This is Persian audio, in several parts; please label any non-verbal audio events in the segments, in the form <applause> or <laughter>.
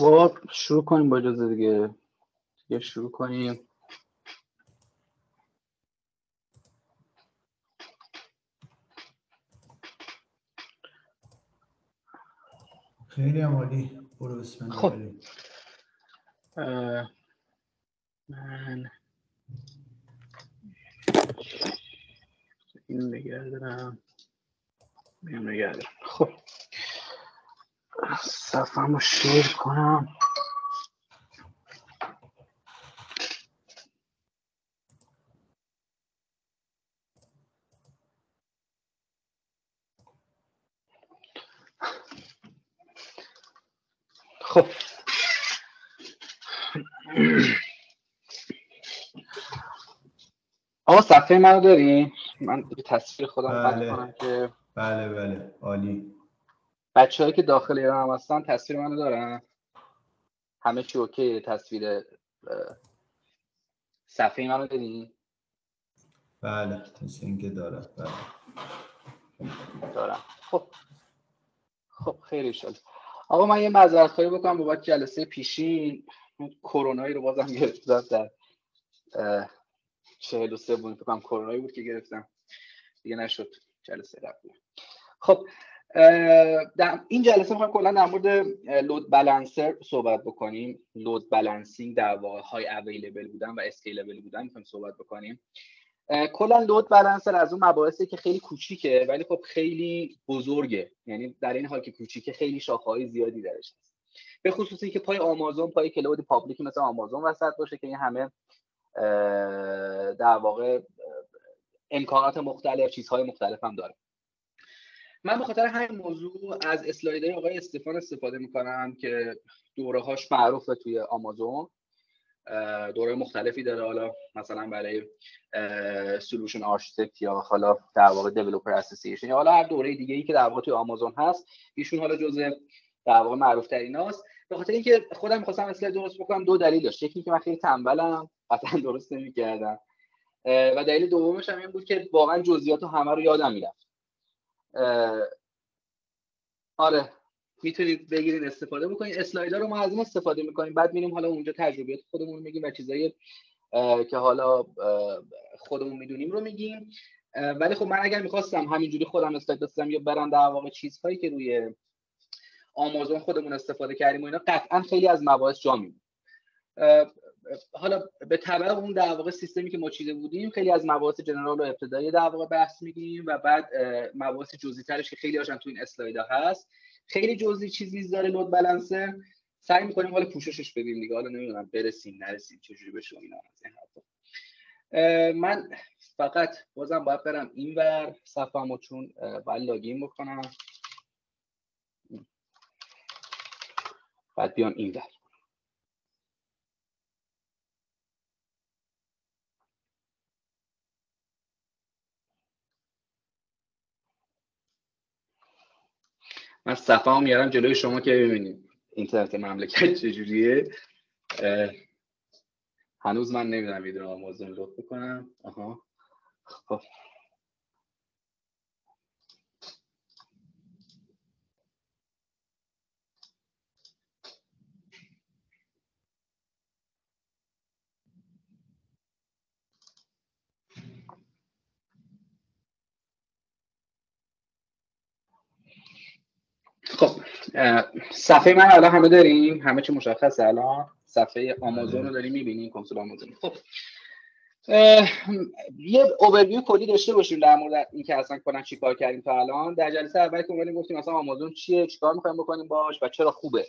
با شروع کنیم با اجازه دیگه. دیگه شروع کنیم. خیلی عالی. برو بسم الله. خب. من این بگردم این بگردم خب. صفحه رو شیر کنم خب آقا صفحه منو داری؟ من تصویر خودم بله. کنم که بله بله عالی بچه که داخل ایران هم هستن تصویر منو دارن؟ همه چی اوکی تصویر صفحه منو داری؟ بله مثل اینکه داره بله. دارم. خب. خب خیلی شد آقا من یه معذرت خواهی بکنم بابت جلسه پیشین. کرونایی رو بازم گرفتم در چهل و سوم فکر کنم کرونایی بود که گرفتم. دیگه نشد. جلسه قبلی. خب در این جلسه می‌خوایم کلا در مورد load balancer صحبت بکنیم. load balancing در واقع high available بودن و scalable بودن می‌خوایم صحبت بکنیم. کلا load balancer از اون مباحثی که خیلی کوچیکه ولی خب خیلی بزرگه. یعنی در این حال که کوچیکه خیلی شاخه‌های زیادی درش هست. به خصوصی که پای آمازون پای cloud public مثل آمازون وسط باشه که این همه در واقع امکانات مختلف چیزهای مختلف هم داره. من به خاطر همین موضوع از اسلایدهای آقای استفان استفاده می‌کنم که دوره هاش معروفه توی آمازون. دوره مختلفی داره. حالا مثلا برای Solution Architect یا حالا در واقع Developer Association یا حالا هر دوره دیگه ای که در واقع توی آمازون هست ایشون حالا جزء در واقع معروف تریناست به خاطر اینکه خودم می‌خواستم اسلاید درست بکنم دو دلیل داشت. یکی که من خیلی تنبلم قطعا درست نمی‌کردم. و دلیل دومش هم این بود که واقعا جزئیات همه رو یادم می‌رفت. آره می‌تونید بگیرید استفاده بکنید. اسلایدها رو ما از این استفاده می‌کنیم. بعد میریم حالا اونجا تجربیات خودمون رو میگیم و چیزایی که حالا خودمون می‌دونیم رو میگیم. ولی خب من اگر می‌خواستم همینجوری خودم اسلاید بسازم یا برم در واقع چیزهایی که روی آمازون خودمون استفاده کردیم و اینا قطعا خیلی از مباحث جا میمونه. اه، حالا به طبع اون در واقع سیستمی که ما چیده بودیم خیلی از مباحث جنرال و ابتدایی در واقع بحث میگیم و بعد مباحث جزئی ترش که خیلی هاشم تو این اسلایدها هست. خیلی جزئی چیزی داره لود بلنسر سعی می‌کنیم حالا پوششش بدیم دیگه. حالا نمی‌دونم برسیم نرسیم چجوری بشه اینا. از این حرفا. من فقط بازم باید برم اینور صفحه‌مو چون باید لاگین بکنم. بعد بیام اینور من صفحه میارم جلوی شما که ببینید. اینترنت مملکت چجوریه؟ هنوز من نمی‌دونم می‌دونم آمازون لطف بکنم. آها. خب خب اه، صفحه من الان همه داریم همه چی مشخصه الان؟ صفحه آمازون رو داریم می‌بینیم کنسول آمازون خب. یه اوورویو کلی داشته باشیم در مورد اینکه اصلا کلا چیکار کردیم تا الان. در جلسه اول که اومدیم گفتیم اصلا آمازون چیه؟ چیکار می‌خوایم بکنیم باش؟ و چرا خوبه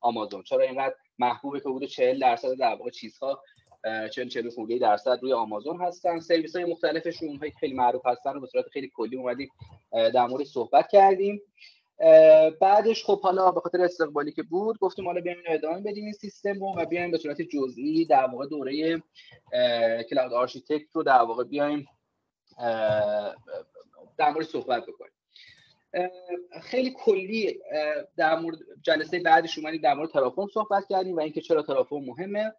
آمازون چرا اینقدر محبوبه که حدود 40 درصد در واقع چیزها اه، 40 40 خورده درصد روی آمازون هستن؟ سرویس های مختلفشون اونهایی که خیلی معروف هستن رو به صورت خیلی کلی اومدیم در مورد صحبت کردیم. بعدش خب حالا به خاطر استقبالی که بود گفتیم حالا بیایم اینو ادامه بدیم این سیستم رو و بیایم به صورت جزئی در واقع دوره Cloud Architect رو در واقع بیایم در مورد صحبت بکنیم. خیلی کلی در مورد جلسه بعدش اومدیم در مورد Terraform صحبت کردیم و اینکه چرا Terraform مهمه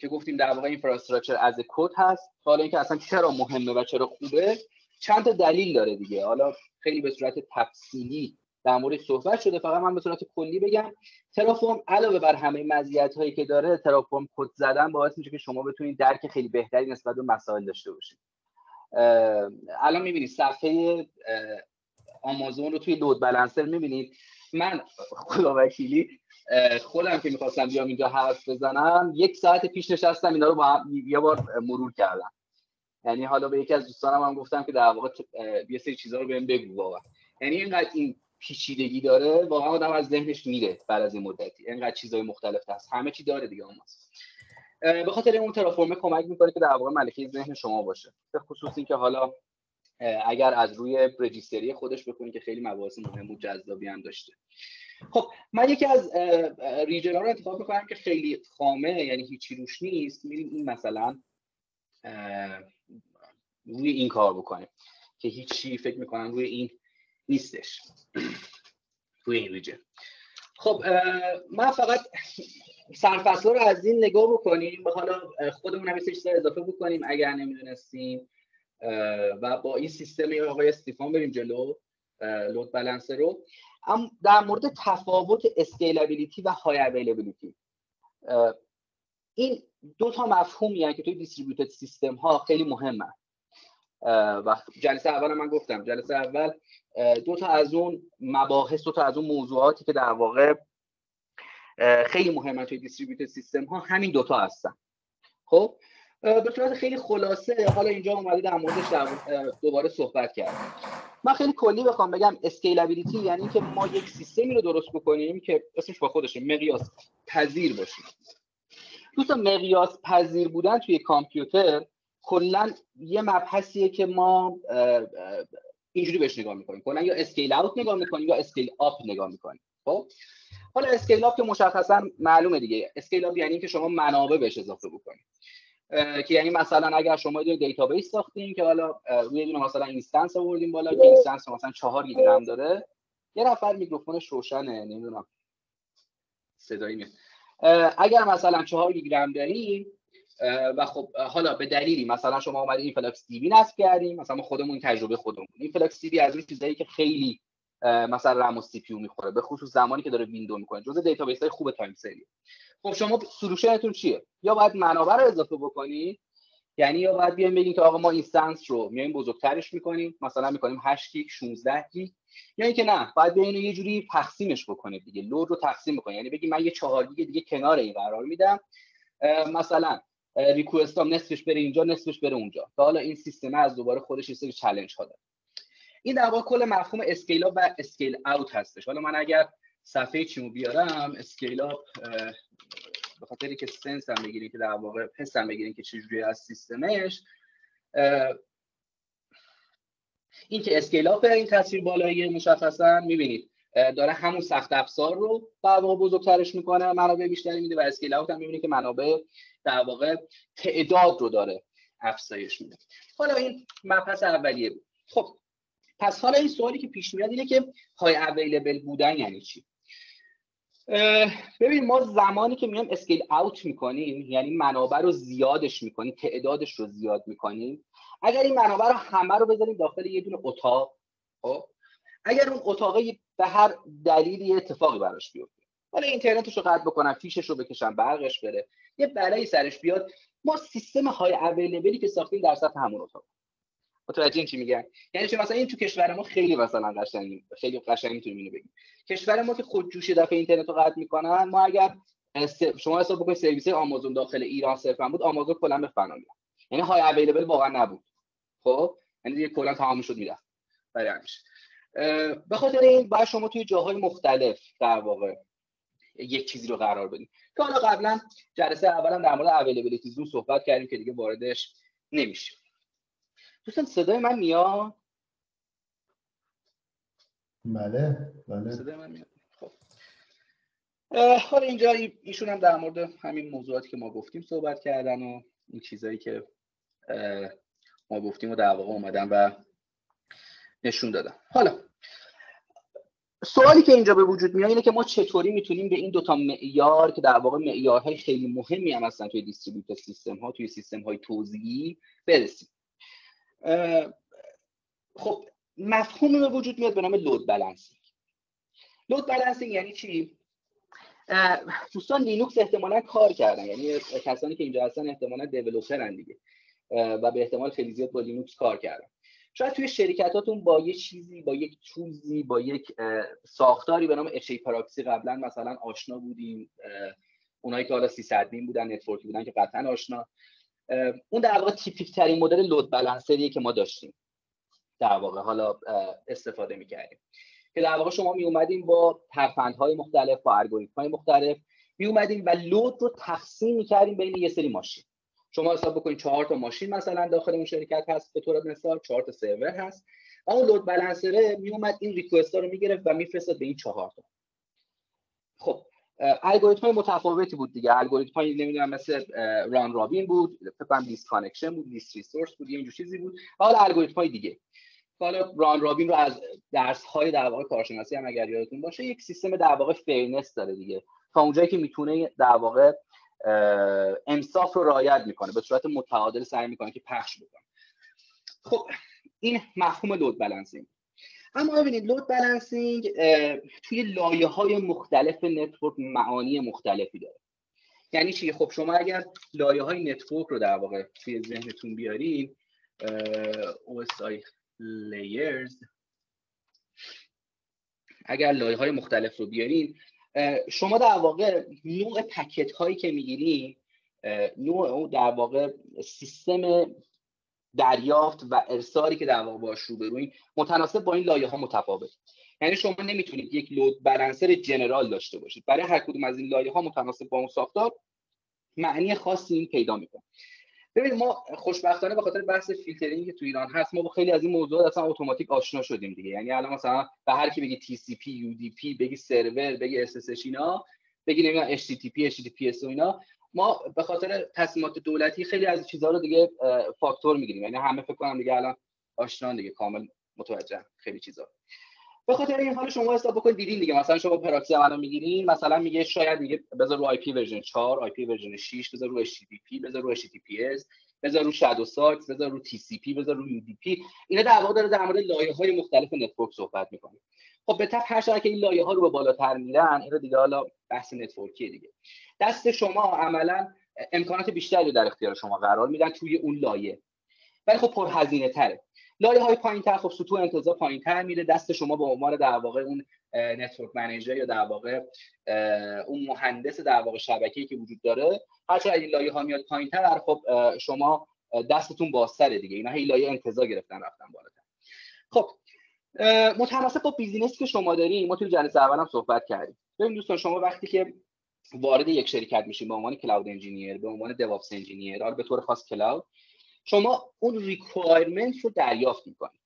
که گفتیم در واقع infrastructure as code هست. حالا اینکه اصلا چرا مهمه و چرا خوبه چند تا دلیل داره دیگه. حالا خیلی به صورت تفصیلی در مورد صحبت شده. فقط من به صورت کلی بگم ترافورم علاوه بر همه مزیت هایی که داره ترافورم کد زدن باعث میشه که شما بتونید درک خیلی بهتری نسبت به مسائل داشته باشید. الان می‌بینید صفحه آمازون رو توی لود بلنسر می‌بینید. من خدا وکیلی خودم که می‌خواستم بیام اینجا حرف بزنم یک ساعت پیش نشستم اینا رو با هم یه بار مرور کردم. یعنی حالا به یکی از دوستانم هم گفتم که در واقع یه سری چیزها رو بهم بگو واقعا. یعنی اینقدر این پیچیدگی داره واقعا آدم از ذهنش میره بعد از این مدتی. اینقدر چیزهای مختلف هست. همه چی داره دیگه اون به خاطر اون ترافورم کمک می‌کنه که در واقع ملکه ذهن شما باشه. به خصوص اینکه حالا اگر از روی رجیستری خودش بکنید که خیلی مباحث مهم و جذابی هم داشته. خب من یکی از ریجن ها رو انتخاب می‌کنم که خیلی خامه یعنی هیچی روش نیست. میریم این مثلا روی این کار بکنیم که هیچی فکر می‌کنم روی این نیستش. روی این region. خب من فقط سرفصل رو از این نگاه بکنیم. حالا خودمون هم چیزا اضافه بکنیم اگر نمی‌دونستیم. و با این سیستم آقای استیفان بریم جلو load balancer رو. اما در مورد تفاوت scalability و high availability این دو تا مفهومی که توی distributed system ها خیلی مهمه و جلسه اول من گفتم. جلسه اول دو تا از اون مباحث دو تا از اون موضوعاتی که در واقع خیلی مهمه توی distributed system ها همین دوتا هستن. خب؟ به صورت خیلی خلاصه حالا اینجا اومده در موردش دوباره صحبت کردم. من خیلی کلی بخوام بگم scalability یعنی که ما یک سیستمی رو درست بکنیم که اسمش با خودشه مقیاس پذیر باشه دوستان مقیاس پذیر بودن توی کامپیوتر کلا یه مبحثیه که ما اینجوری بهش نگاه می‌کنیم. کلا یا scale out نگاه می‌کنیم یا scale up نگاه می‌کنیم. خب؟ حالا scale up که مشخصا معلومه دیگه. scale up یعنی که شما منابع بهش اضافه بکنید. که یعنی مثلا اگر شما یه database ساختین که حالا روی دونه مثلا instance آوردیم بالا که instance مثلا 4 گیگ رم داره یه نفر میکروفونش روشنه نمی‌دونم. صدایی میاد. اگر مثلا 4 گیگ رم داریم و خب حالا به دلیلی مثلا شما اومدید InfluxDB نصب کردیم مثلا خودمون تجربه خودمون. InfluxDB از اون چیزایی که خیلی مثلا رم و CPU می‌خوره به خصوص زمانی که داره window می‌کنه جزء database های خوب time series خب شما solution تون چیه؟ یا باید منابع رو اضافه بکنید یعنی یا باید بیایم بگیم که آقا ما instance رو میایم بزرگترش می‌کنیم. مثلا می‌کنیم 8 گیگ 16 گیگ یا اینکه نه باید بیاین یه جوری تقسیمش بکنید دیگه. load رو تقسیم بکنید یعنی بگیم من یه 4 گیگ دیگه کنار این قرار میدم. مثلا request هم نصفش بره اینجا نصفش بره اونجا. تا حالا این سیستم از دوباره خودش یه سری چالش ها داره. این در واقع کل مفهوم scale up و scale out هستش. حالا من اگر صفحه چیمو بیارم scale up به خاطری که sense هم بگیریم که در واقع حس هم بگیریم که چجوری از سیستمش. این که scale up این تصویر بالایی مشخصا می‌بینید. داره همون سخت افزار رو در واقع بزرگترش می‌کنه منابع بیشتری میده و scale out هم می‌بینید که منابع در واقع تعداد رو داره افزایش میده. حالا این مبحث اولیه بود. خب پس حالا این سوالی که پیش میاد اینه که high available بودن یعنی چی؟ ببین ما زمانی که میایم scale out می‌کنیم یعنی منابع رو زیادش می‌کنیم تعدادش رو زیاد می‌کنیم. اگر این منابع رو همه رو بذاریم داخل یه دونه اتاق خب؟ اگر اون اتاق به هر دلیلی اتفاقی براش بیفته. حالا اینترنتش رو قطع بکنن فیشش رو بکشن برقش بره. یه بلایی سرش بیاد. ما سیستم های اویلیبلی که ساختیم در سطح همون اتاق. متوجه چی میگن؟ یعنی چه مثلا این تو کشور ما خیلی مثلا قشنگ خیلی قشنگ می‌تونیم اینو بگیم. کشور ما که خودجوش دفعه اینترنت رو قطع می‌کنن ما اگر شما حساب بکنید سرویس آمازون داخل ایران صرفا بود آمازون کلا به فنا می‌رفت. یعنی های اویلیبل واقعا نبود. خب؟ یعنی دیگه کلا تمام شد می‌رفت. برای همش به خاطر این باید شما توی جاهای مختلف در واقع یک چیزی رو قرار بدیم که حالا قبلا جلسه اولم در مورد اویلیبیلیتی زون صحبت کردیم که دیگه واردش نمیشیم. دوستان صدای من میاد؟ بله بله. صدای من میاد. خب. حالا اینجا ایشون هم در مورد همین موضوعاتی که ما گفتیم صحبت کردن و این چیزایی که ما گفتیم و در واقع اومدن و نشون دادن. حالا سوالی که اینجا به وجود میاد اینه که ما چطوری می‌تونیم به این دوتا معیار که در واقع معیارهای خیلی مهمی هم هستن توی دیستریبیوتر سیستم ها توی سیستم های توزیعی برسیم. خب مفهومی به وجود میاد به نام لود بلنسینگ لود بالانسینگ یعنی چی؟ دوستان لینوکس احتمالا کار کردن. یعنی کسانی که اینجا هستن احتمالا دیولپرن دیگه. و به احتمال خیلی زیاد با لینوکس کار کردن. شاید توی شرکتاتون با یه چیزی با یک توزی با یک ساختاری به نام اچ پراکسی قبلا مثلا آشنا بودیم. اونایی که حالا 300 بودن نتورکی بودن که قطعا آشنا. اون در واقع تیپیک ترین مدل لود بالانسریه که ما داشتیم. در واقع حالا استفاده می‌کردیم. که در واقع شما می اومدیم با ترفندهای مختلف با الگوریتم های مختلف می اومدیم و load رو تقسیم می‌کردیم بین یه سری ماشین. شما حساب بکنید چهار تا ماشین مثلا داخل اون شرکت هست به طور مثال چهار تا سرور هست. اون load balancer ه می اومد این request رو می‌گرفت و میفرستاد به این چهار تا. خب الگوریتم های متفاوتی بود دیگه. الگوریتم های نمی‌دونم مثل round robin بود فکر کنم least connection بود least resource بود یه چیزی بود. و حالا الگوریتم های دیگه. حالا round robin رو از درس های در واقع کارشناسی هم اگر یادتون باشه یک سیستم در واقع fairness داره دیگه. تا اونجایی که می‌تونه در واقع انصاف رو رعایت می‌کنه به صورت متعادل سعی می‌کنه که پخش بکنه. خب این مفهوم load balancing اما ببینید load balancing توی لایه های مختلف network معانی مختلفی داره. یعنی چی؟ خب شما اگر لایه های network رو در واقع توی ذهنتون بیارین OSI layers اگر لایه های مختلف رو بیارین شما در واقع نوع packet هایی که می‌گیرین نوع در واقع سیستم دریافت و ارسالی که در واقع باش روبروین متناسب با این لایه ها متفاوت. یعنی شما نمی‌تونید یک load balancer general داشته باشید. برای هر کدوم از این لایه ها متناسب با اون ساختار معنی خاصی این پیدا می‌کنه. ببینید ما خوشبختانه به خاطر بحث فیلترینگ که تو ایران هست ما با خیلی از این موضوعات اصلا اتوماتیک آشنا شدیم دیگه. یعنی الان مثلا به هر کی بگی TCP UDP بگی سرور بگی SSH اینا بگی نمی‌دونم HTTP HTTPS و اینا ما به خاطر تصمیمات دولتی خیلی از چیزها رو دیگه فاکتور می‌گیریم. یعنی همه فکر کنم دیگه الان آشنا دیگه کامل متوجه خیلی چیزا. به خاطر این حال شما حساب بکنید دیدین دیگه. مثلا شما پراکسی الان می‌گیرین مثلا میگه شاید میگه بذار رو IP version 4 IP version 6 بذار رو H P بذار رو HS بذار رو Shadowsocks بذار رو TCP بذار رو UDP. اینا در واقع داره در مورد لایه های مختلف network صحبت می‌کنه. خب به طبع هر چه که این لایه ها رو به بالاتر میرن این رو دیگه حالا بحث network ی دیگه. دست شما عملا امکانات بیشتری در اختیار شما قرار میدن توی اون لایه. ولی خب پرهزینه تره. لایه های پایین تر خب سطوح انتزاع پایین تر میره. دست شما به عنوان در واقع اون network manager یا در واقع اون مهندس در واقع شبکه‌ای که وجود داره هر چقدر این لایه ها میاد پایین تر خب شما دستتون بازتره دیگه. اینا هی لایه انتزاع گرفتن رفتن بالاتر. خب متناسب با business ی که شما دارین ما توی جلسه اول هم صحبت کردیم. ببین دوستان شما وقتی که وارد یک شرکت میشین به عنوان cloud engineer به عنوان DevOps engineer به طور خاص cloud شما اون requirement رو دریافت می‌کنید.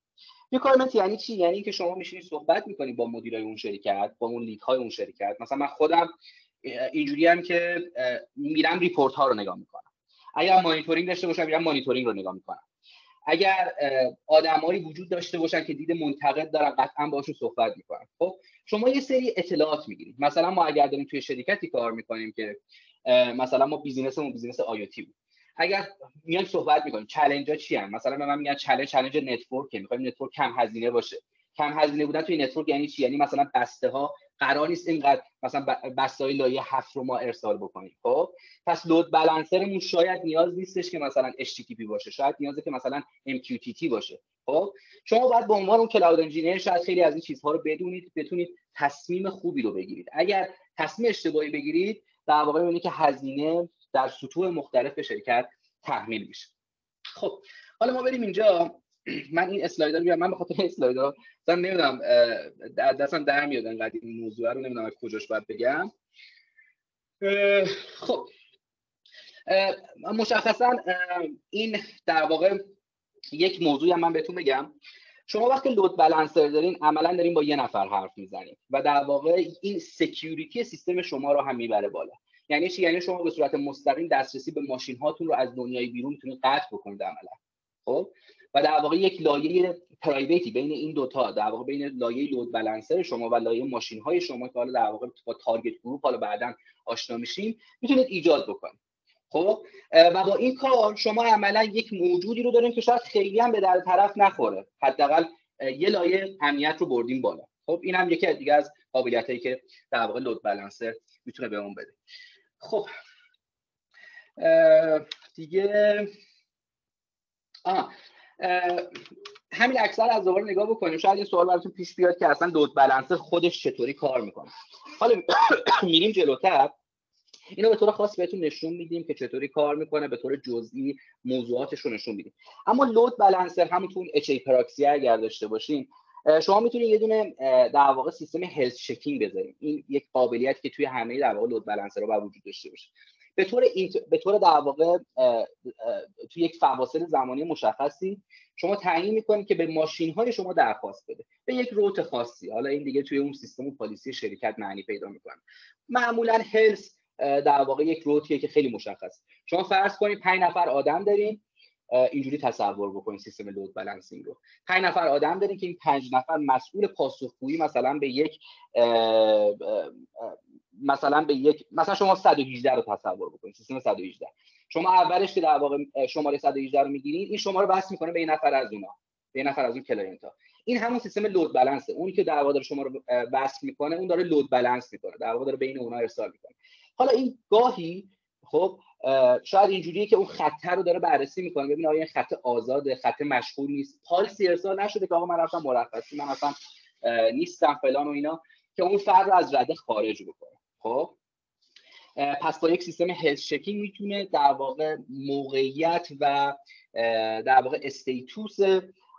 requirement یعنی چی؟ یعنی که شما میشینید صحبت می‌کنید با مدیرای اون شرکت با اون lead های اون شرکت. مثلا من خودم اینجوری هم که میرم report ها رو نگاه می‌کنم. اگر مانیتورینگ داشته باشم میرم مانیتورینگ رو نگاه می‌کنم. اگر آدمایی وجود داشته باشن که دید منتقد دارن قطعا باشون صحبت می‌کنم. خب؟ شما یه سری اطلاعات می‌گیرید. مثلا ما اگر داریم توی شرکتی کار می‌کنیم که مثلا ما business مون business IoT بود. اگر میان صحبت می‌کنیم چالش ها چیه؟ مثلا به من میگن چالش چالش network می‌خوایم network کم هزینه باشه. کم هزینه بودن توی network یعنی چی؟ یعنی مثلا بسته ها قرار نیست اینقدر مثلا بسته های لایه هفت رو ما ارسال بکنیم. خب؟ پس لود بالانسرمون شاید نیاز نیستش که مثلا HTTP باشه. شاید نیازه که مثلا MQTT باشه. خب؟ شما باید به عنوان اون کلاود انجینیر شاید خیلی از این چیزها رو بدونید بتونید تصمیم خوبی رو بگیرید. اگر تصمیم اشتباهی بگیرید در واقع می‌بینید که هزینه در سطوح مختلف شرکت تحمیل میشه. خب حالا ما بریم اینجا. <clears throat> من این اسلاید رو من به خاطر اسلاید ها مثلا نمی‌دونم دستم در میاد انقدر این موضوع رو. نمی‌دونم کجاش باید بگم. خب. مشخصا این در واقع یک موضوعی هم من بهتون بگم. شما وقتی لود بالانسر دارین عملا دارین با یه نفر حرف می‌زنید و در واقع این سکیوریتی سیستم شما رو هم می‌بره بالا. یعنی چی؟ یعنی شما به صورت مستقیم دسترسی به ماشین هاتون رو از دنیای بیرون می‌تونید قطع بکنید عملا. خب؟ و در واقع یک لایه private ی بین این دوتا در واقع بین لایه load balancer شما و لایه ماشین های شما که حالا در واقع با target group حالا بعدا آشنا میشیم می‌تونید ایجاد بکنید. خب؟ و با این کار شما عملا یک موجودی رو دارین که شاید خیلی هم به درد طرف نخوره. حداقل یه لایه امنیت رو بردیم بالا. خب؟ این هم یکی دیگه از قابلیت هایی که در واقع load balancer می‌تونه به اون بده. خب. دیگه آه. همین اکثر از دوباره نگاه بکنیم. شاید یه سوال براتون پیش بیاد که اصلا لود بالانسر خودش چطوری کار می‌کنه. حالا <coughs> میریم جلوتر. اینو به طور خاص بهتون نشون میدیم که چطوری کار می‌کنه به طور جزئی موضوعاتش رو نشون میدیم. اما لود بالانسر همونتون اچ ای پراکسی اگر داشته باشین شما می‌تونید یه دونه در واقع سیستم هلت چکینگ بذارید این یک قابلیت که توی همه در واقع لود بالانسر رو وجود داشته باشه. به طور به طور در واقع توی یک فواصل زمانی مشخصی شما تعیین می‌کنید که به ماشین های شما درخواست بده. به یک روت خاصی. حالا این دیگه توی اون سیستم و پالیسی شرکت معنی پیدا می‌کنه. معمولا هلس در واقع یک روتیه که خیلی مشخص. شما فرض کنید 5 نفر آدم دارین. اینجوری تصور بکنید سیستم لود بالانسینگ رو. 5 نفر آدم دارین که این 5 نفر مسئول پاسخگویی مثلا به یک مثلا به یک مثلا شما 118 رو تصور بکنید سیستم 118 شما اولش که در واقع شماره 118 رو می‌گیرید این شما رو وصل می‌کنه به این نفر از اونها به نفر از اون client ها این همون سیستم load balance ه اونی که در واقع شما رو وصل می‌کنه اون داره load balance می‌کنه. در واقع داره بین اونها ارسال می‌کنه. حالا این گاهی خب شاید اینجوریه که اون خطر رو داره بررسی می‌کنه. ببین آیا این خط آزاد خط مشغول نیست. پالسی ارسال نشده که آقا من رفتم مرخصی من اصلا نیستم فلان و اینا که اون فرد رو از رده خارج بکنه. خب. پس با یک سیستم health checking می‌تونه در واقع موقعیت و در واقع status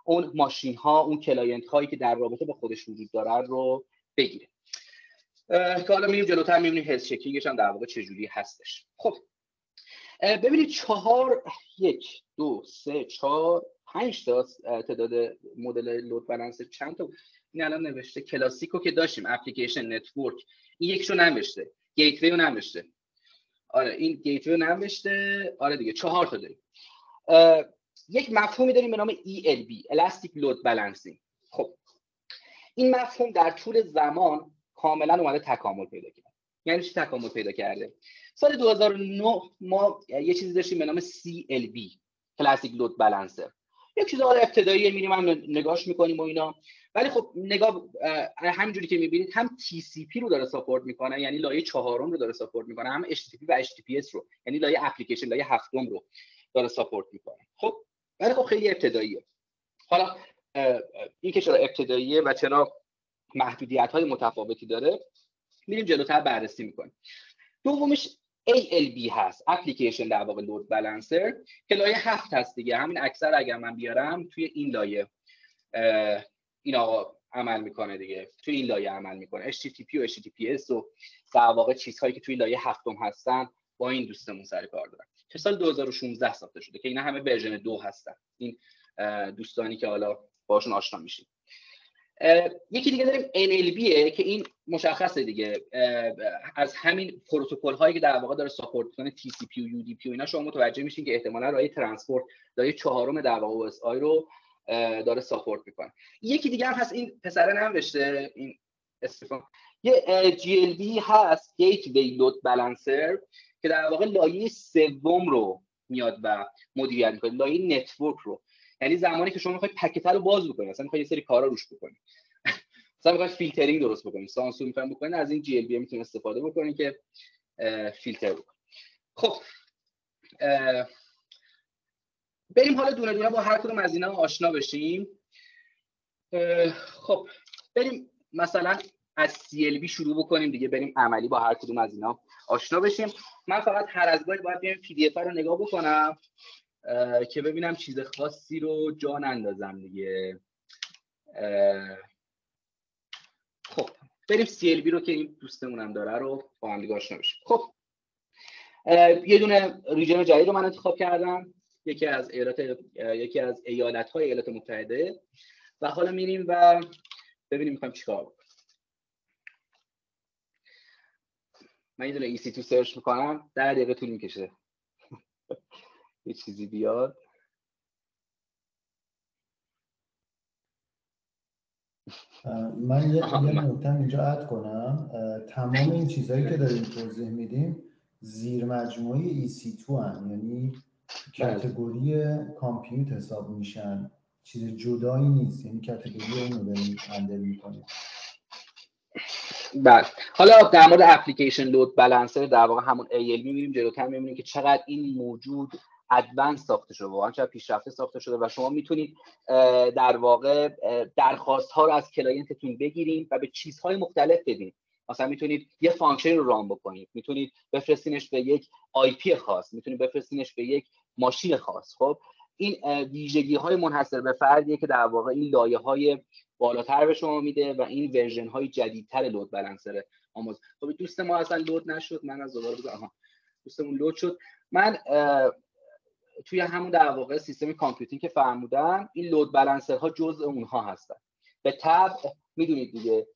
اون ماشین ها اون client هایی که در رابطه با خودش وجود دارن رو بگیره. که حالا میریم جلوتر می‌بینیم health checking ش هم در واقع چجوری هستش. خب. ببینید چهار یک دو سه چهار پنج تا تعداد مدل load balance چند تا؟ این الان نوشته classic و که داشتیم application network این یکشو نوشته gateway رو آره این gateway نوشته آره دیگه چهار تا داریم. یک مفهومی داریم به نام ELB Elastic Load Balancing. خب این مفهوم در طول زمان کاملا اومده تکامل پیدا کرده یعنی چی تکامل پیدا کرده؟ سال 2009 ما یه چیزی داشتیم به نام CLB کلاسیک لود بالانسر یک چیز حالا ابتدایی میریم هم نگاهش می‌کنیم و اینا. ولی خب نگاه همینجوری که می‌بینید هم TCP رو داره ساپورت می‌کنه یعنی لایه چهارم رو داره ساپورت می‌کنه هم HTTP و HTTPS رو یعنی لایه اپلیکیشن لایه هفتم رو داره ساپورت می‌کنه. خب ولی خب خیلی ابتداییه. حالا این که چرا ابتداییه و چرا محدودیت های متفاوتی داره میریم جلوتر بررسی می‌کنیم. دومش ALB هست اپلیکیشن در واقع لود بالانسر که لایه هفت هست دیگه. همین اکثر اگر من بیارم توی این لایه این آقا عمل می‌کنه دیگه. توی این لایه عمل می‌کنه. HTTP و HTTPS و در واقع چیزهایی که توی لایه هفتم هستن با این دوستمون سر کار دارن. که سال 2016 ساخته شده که اینا همه ورژن دو هستن. این دوستانی که حالا باشون آشنا میشیم. یکی دیگه داریم NLB که این مشخصه دیگه. از همین پروتکل هایی که در واقع داره support می‌کنه TCP و UDP و اینا شما متوجه میشین که احتمالا لایه transport داره چهارم در واقع OSI رو داره support می‌کنه. یکی دیگه هم هست این پسره نوشته این استفان یه GLB هست gateway load balancer که در واقع لایه سوم رو میاد و مدیریت می‌کنه لایه network رو. یعنی زمانی که شما می‌خواید packet رو باز بکنید مثلا می‌خواید یه سری کارا روش بکنید. مثلا می‌خواید فیلترینگ درست بکنید. سانسور می‌خواید بکنید از این GLB می‌تونید استفاده بکنید که فیلتر بکنید. خب بریم حالا دونه دونه با هر کدوم از اینا آشنا بشیم. خب بریم مثلا از CLB شروع بکنیم دیگه بریم عملی با هر کدوم از اینا آشنا بشیم. من فقط هر از گاهی باید بیام PD رو نگاه بکنم. که ببینم چیز خاصی رو جا نندازم دیگه. خب بریم CLB رو که این دوستمونم داره رو با هم دیگه آشنا بشیم. خب یه دونه ریژن جدید رو من انتخاب کردم. یکی از ایالات یکی از ایالت های ایالات متحده. و حالا میریم و ببینیم می‌خوایم چیکار بکنیم. من یه دونه EC2 سرچ می‌کنم. در دقیقه طول می‌کشه. یه چیزی بیاد. من یه نکته اینجا اد کنم. تمام این چیزهایی که داریم توضیح میدیم زیر مجموعه EC2 هم یعنی کتگوری کامپیوت حساب میشن. چیز جدایی نیست. یعنی کتگوری اون رو داریم هندل می‌کنیم. بله. حالا در مورد اپلیکیشن لود بالانسر در واقع همون AL می‌بینیم جلوتر می‌بینیم که چقدر این موجود advanced ساخته شده واقعا چقدر پیشرفته ساخته شده و شما می‌تونید در واقع درخواست ها رو از client تون بگیریم و به چیزهای مختلف بدین. مثلا می‌تونید یه function رو run بکنید. می‌تونید بفرستینش به یک IP خاص می‌تونید بفرستینش به یک ماشین خاص. خب این ویژگی های منحصر به فردیه که در واقع این لایه های بالاتر به شما میده و این version های جدیدتر load balancer آماز خب دوست ما اصلا لود نشد. من از دوباره دوستمون لود شد. من توی همون در واقع سیستم کامپیوتینگ که فرمودم این لود ها جزء اونها هستن. به طبع می‌دونید دیگه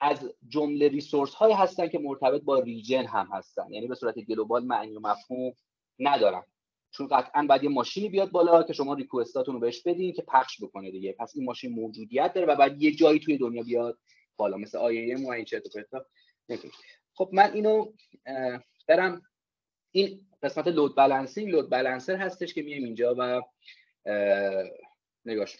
از جمله ریسورس هایی هستن که مرتبط با ریجن هم هستن. یعنی به صورت گلوبال معنی و مفهوم ندارن. چون قطعا باید یه ماشینی بیاد بالا که شما ریکوستاتون رو بهش بدین که پخش بکنه دیگه. پس این ماشین موجودیت داره و بعد یه جایی توی دنیا بیاد بالا مثل آی ام و این چرت خب من اینو برم این قسمت لود بالانسینگ لود بالانسر هستش که میایم اینجا و نگاش.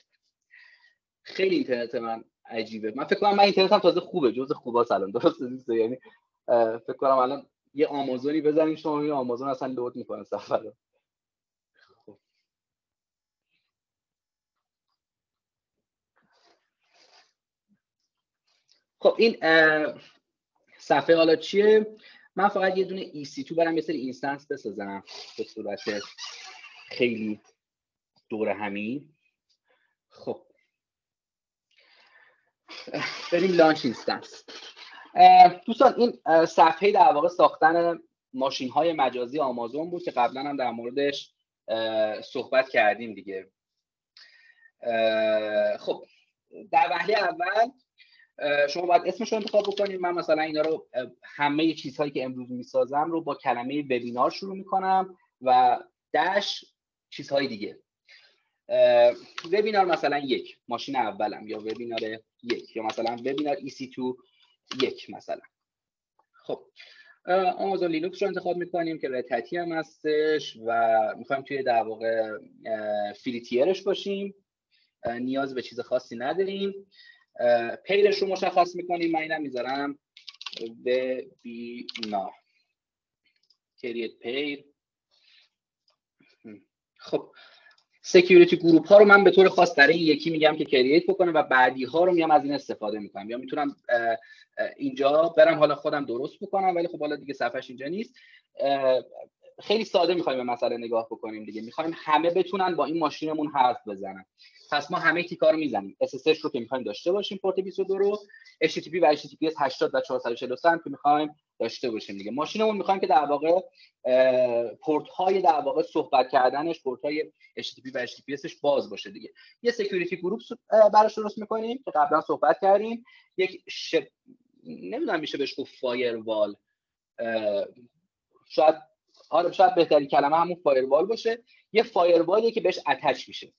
خیلی اینترنت من عجیبه. من فکر کنم من اینترنتم تازه خوبه. جز خوبا سلام درست نیست یعنی فکر کنم الان یه آمازونی بزنیم شما یه آمازون اصلا لود می‌کنه سفر رو خب. خب این صفحه حالا چیه؟ من فقط یه دونه EC2 برم یه سری instance بسازم به صورت خیلی دورهمی. خب. بریم launch instance. دوستان این صفحه در واقع ساختن ماشین های مجازی آمازون بود که قبلا هم در موردش صحبت کردیم دیگه. خب. در وهله اول شما باید اسمش رو انتخاب بکنید من مثلا اینا رو همه چیزهایی که امروز می‌سازم رو با کلمه وبینار شروع می‌کنم و دش چیزهای دیگه. وبینار مثلا یک ماشین اولم یا وبینار یک یا مثلا وبینار EC2 یک مثلا. خب آمازون لینوکس رو انتخاب می‌کنیم که رتتی هم هستش و می‌خوایم توی در واقع free tier ش باشیم. نیاز به چیز خاصی نداریم. pair ش رو مشخص می‌کنیم من اینم می‌ذارم. نا create pair خب security group ها رو من به طور خاص در این یکی میگم که create بکنه و بعدی ها رو میگم از این استفاده می‌کنم. یا می‌تونم اینجا برم حالا خودم درست بکنم ولی خب حالا دیگه صفحش اینجا نیست. خیلی ساده می‌خوایم به مسئله نگاه بکنیم دیگه. می‌خوایم همه بتونن با این ماشینمون حرف بزنن. پس ما همه تیکا رو می‌زنیم. SSH رو که می‌خوایم داشته باشیم پورت 22 رو HTTP و HTTPS 80 و 443 هم که می‌خوایم داشته باشیم دیگه. ماشینمون می‌خوایم که در واقع پورت های در واقع صحبت کردنش پورت های HTTP و HTTPS باز باشه دیگه. یه security group براش درست می‌کنیم که قبلا صحبت کردیم. یک ش... نمی‌دونم میشه بهش گفت فایروال شاید آره شاید بهترین کلمه همون فایروال باشه. یه فایروالی که بهش attach میشه.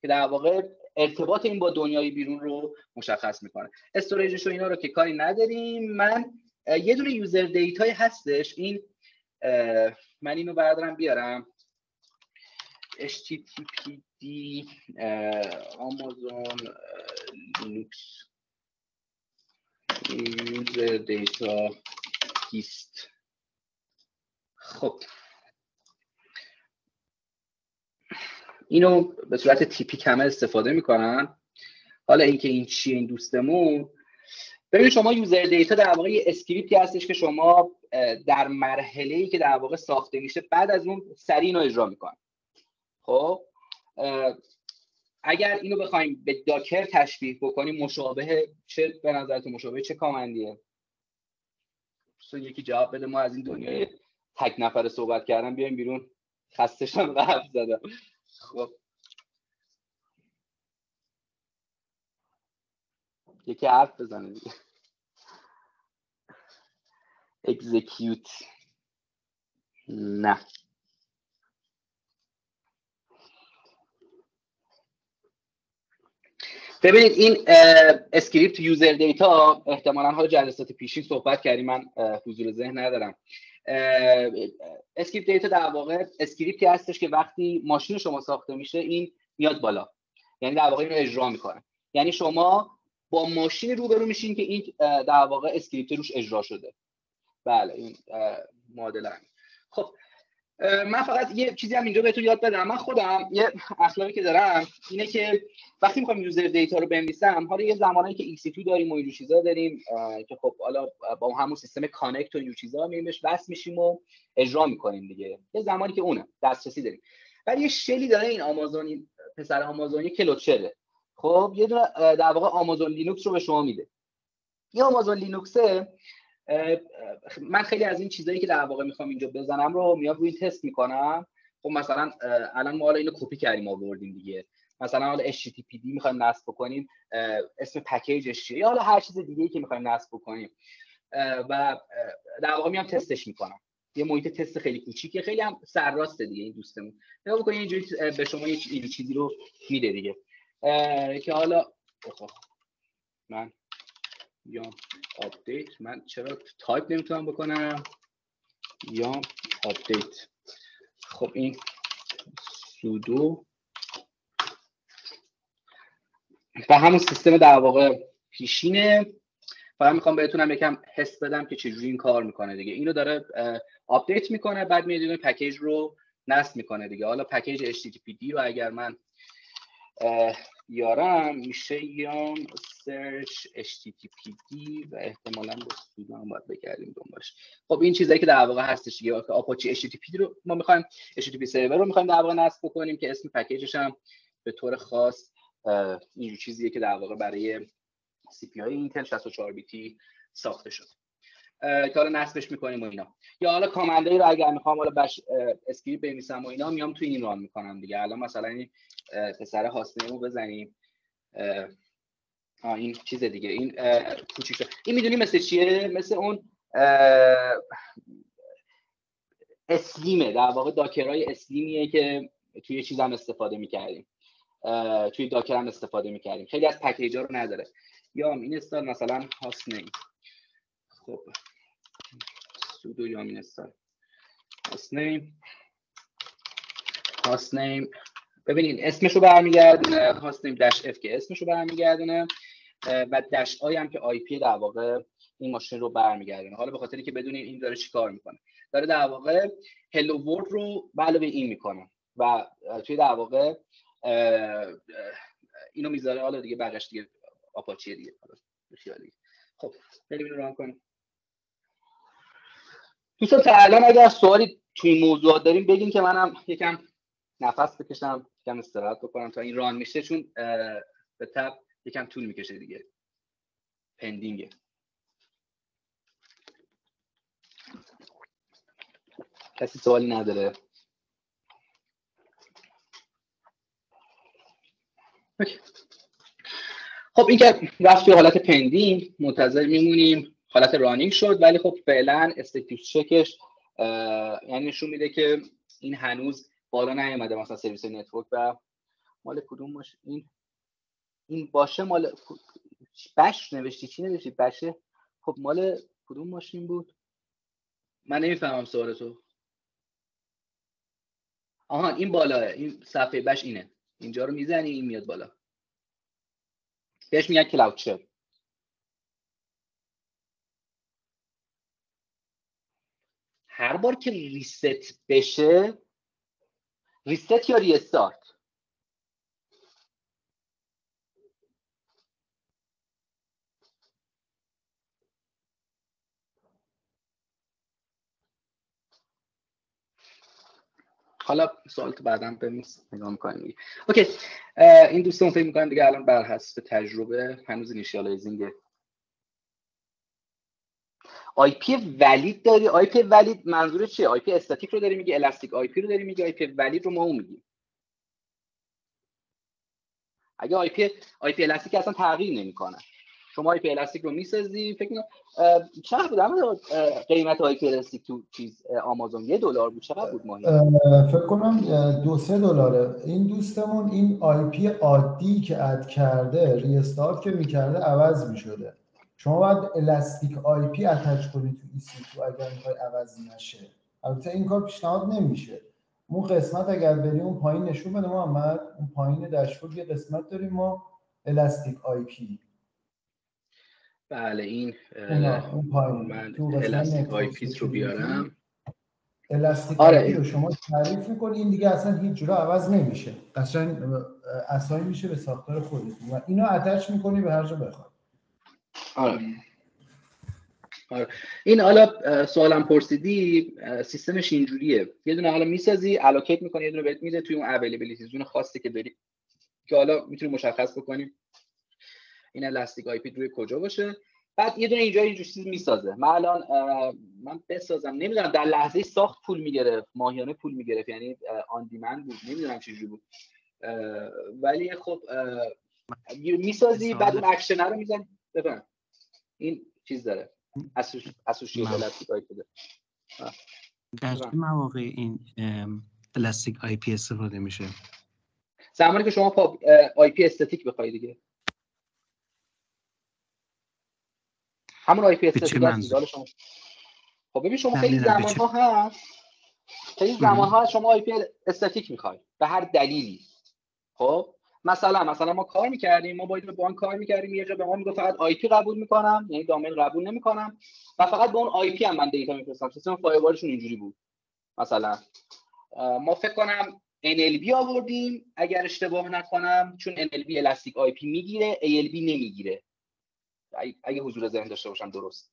که در واقع ارتباط این با دنیای بیرون رو مشخص می‌کنه. storage ش و اینا رو که کاری نداریم. من یه دونه user data ی هستش. این من اینو بردارم بیارم. Httpd amazon linux. user data هیست. خب. اینو به صورت typical استفاده می‌کنن. حالا اینکه این چیه این دوستمون. ببینید شما user data در واقع یه اسکریپتی هستش که شما در مرحله ای که در واقع ساخته میشه بعد از اون سریع اینو اجرا می‌کنن. خب؟ اگر اینو بخوایم به داکر تشبیه بکنیم مشابه چه به نظرتون مشابه چه کامندیه؟ یکی جواب بده ما از این دنیای تک نفر صحبت کردن بیایم بیرون. خستشم رفت زدم. خب. یکی حرف بزنه دیگه. اکزیکیوت نه. ببینید این اسکریپت user data احتمالا حالا جلسات پیشین صحبت کردیم. من حضور ذهن ندارم. اسکریپت data در واقع اسکریپتی هستش که وقتی ماشین شما ساخته میشه این میاد بالا. یعنی در واقع اینو اجرا می‌کنه. یعنی شما با ماشین روبرو میشین که این در واقع اسکریپت روش اجرا شده. بله این معادل خب من فقط یه چیزی هم اینجا بهتون یاد بدم. من خودم یه اخلاقی که دارم اینه که وقتی می‌خوام user data رو بنویسم حالا یه زمانی که EC2 داریم و اینجور چیزا داریم که خب حالا با همون سیستم connect و اینجور چیزا میریمش وصل میشیم و اجرا می‌کنیم دیگه. یه زمانی که اونه دسترسی داریم. ولی یه shell ی داره این آمازون پسر آمازونی کلوچره خب یه دونه در واقع آمازون لینوکس رو به شما میده. یه آمازون لینوکسه من خیلی از این چیزایی که در واقع می‌خوام اینجا بزنم رو میام روی تست می‌کنم. خب مثلا الان ما حالا اینو کپی کردیم آوردیم دیگه. مثلا حالا HTTPD می‌خوایم نصب بکنیم اسم پکیجش چیه؟ یا حالا هر چیز دیگه که می‌خوایم نصب بکنیم. و در واقع میام تستش می‌کنم. یه محیط تست خیلی کوچیکه خیلی هم سرراسته دیگه این دوستمون. نگاه بکنید اینجوری به شما یه چیزی رو میده دیگه. که حالا من yum update من چرا تایپ نمی‌تونم بکنم؟ yum update. خب این sudo و همون سیستم در واقع پیشینه. فقط می‌خوام بهتونم یکم حس بدم که چجوری این کار می‌کنه دیگه. اینو داره آپدیت می‌کنه بعد میاد package رو نصب می‌کنه دیگه. حالا package HTTPD رو اگر من بیارم میشه yum search HTTPD و احتمالا با sudo هم باید بگردیم دنبالش. خب این چیزایی که در واقع هستش دیگه آپاچی HTTP رو ما می‌خوایم HTTP سرور رو می‌خوایم در واقع نصب بکنیم که اسم package ش هم به طور خاص این چیزیه که در واقع برای CPU اینتل 64 بیتی ساخته شد که حالا نصبش می‌کنیم و اینا. یا حالا command ایی رو اگر می‌خوام حالا بش اسکریپت بنویسم و اینا میام تو این run می‌کنم دیگه. الان مثلا این پسر hostname و بزنیم. این چیز دیگه. این کوچیک این می‌دونی مثل چیه؟ مثل اون slim ه. در واقع داکرای slim یه که توی چیز هم استفاده می‌کردیم. توی داکر هم استفاده می‌کردیم. خیلی از package ها رو نداره. yum install مثلا hostname خب sudo yum install hostname hostname ببینید اسمش رو برمیگردونه. hostname dash f که اسمش رو برمیگردونه. و dash هم که IP در واقع این ماشین رو برمیگردونه. حالا به خاطری که بدونین این داره چیکار می‌کنه. داره در واقع hello world رو به علاوه این می‌کنه و توی در واقع اینو می‌ذاره. حالا دیگه بقیش دیگه. آپاچی دیگه. خیالی خب بریم اینو ران کنیم. دوستان تا الان اگر سوالی توی این موضوعات داریم بگین که منم یکم نفس بکشم یکم استراحت بکنم تا این ران میشه. چون به تب یکم طول می‌کشه دیگه. پندینگه. کسی سوالی نداره؟ خب این که رفت توی حالت pending منتظر میمونیم حالت running شد ولی خب فعلا status check ش یعنی نشون میده که این هنوز بالا نیومده مثلا سرویس network و مال کدوم باشه این این باشه مال bash نوشتی چی نوشتی؟ bash ه؟ خب مال کدوم ماشین بود؟ من نمی‌فهمم سوال تو. آها این بالاه. این صفحه bash اینه. اینجا رو می‌زنی این میاد بالا. بهش میگن کلاود شل هر بار که ریست بشه ریست یا ریستارت؟ حالا سوال تو بعدا بمیس نگاه می‌کنیم okay. این دوستان فکر می‌کنم دیگه الان بر حسب تجربه هنوز initializing IP valid داری؟ IP valid منظور چیه؟ IP static رو داری میگه elastic IP رو داری میگه IP valid رو ما اون میگیم. اگه IP IP elastic اصلا تغییر نمی‌کنه. شما IP elastic رو می‌سازی فکر کنم چقدر بود؟ قیمت IP elastic تو چیز آمازون؟ یه دلار بود؟ چقدر بود ماهی؟ فکر کنم دو سه دلاره. این دوستمون این IP عادی که add کرده restart که می‌کرده عوض می‌شده. شما باید elastic IP attach کنید تو EC2 اگر می‌خوای عوض نشه. البته این کار پیشنهاد نمیشه. اون قسمت اگر بریم اون پایین نشون بده محمد اون پایین داشبورد یه قسمت داریم ما elastic IP. بله این من elastic IPs رو بیارم. elastic آره. رو شما تعریف می‌کنی این دیگه اصلا هیچ جورا عوض نمیشه. قشنگ اسایی میشه به ساختار خودتون و اینو attach می‌کنی به هر جا بخواد آره. آره. این حالا سوالم پرسیدی سیستمش اینجوریه. یه دونه حالا می‌سازی allocate می‌کنی یه دونه بهت میده توی اون availability zone خاصی که داری که حالا می‌تونی مشخص بکنی. این elastic IP روی کجا باشه. بعد یه دونه اینجا اینجور چیز می‌سازه. من الان من بسازم. نمی‌دونم در لحظه ساخت پول می‌گرفت ماهیانه پول می‌گرفت یعنی on demand بود. نمی‌دونم چجوری بود. ولی خب می‌سازی بعد اون actions رو می‌زنی. بفهم. این چیز داره. associate elastic IP در چه مواقع این elastic IP استفاده میشه؟ زمانی که شما IP static بخوای دیگه. همون IP static هست شما. خب ببین شما خیلی زمان ها هست. خیلی زمان ها شما IP static می‌خوای به هر دلیلی. خب؟ مثلا مثلا ما کار می‌کردیم ما با یه بانک کار می‌کردیم یه جا به ما می‌گفت فقط IP قبول می‌کنم یعنی domain قبول نمی‌کنم و فقط به اون IP هم من data میفرستم. سیستم firewall شون اینجوری بود. مثلا ما فکر کنم NLB آوردیم اگر اشتباه نکنم چون NLB elastic IP می‌گیره ALB نمی‌گیره. اگه حضور ذهن داشته باشم درست.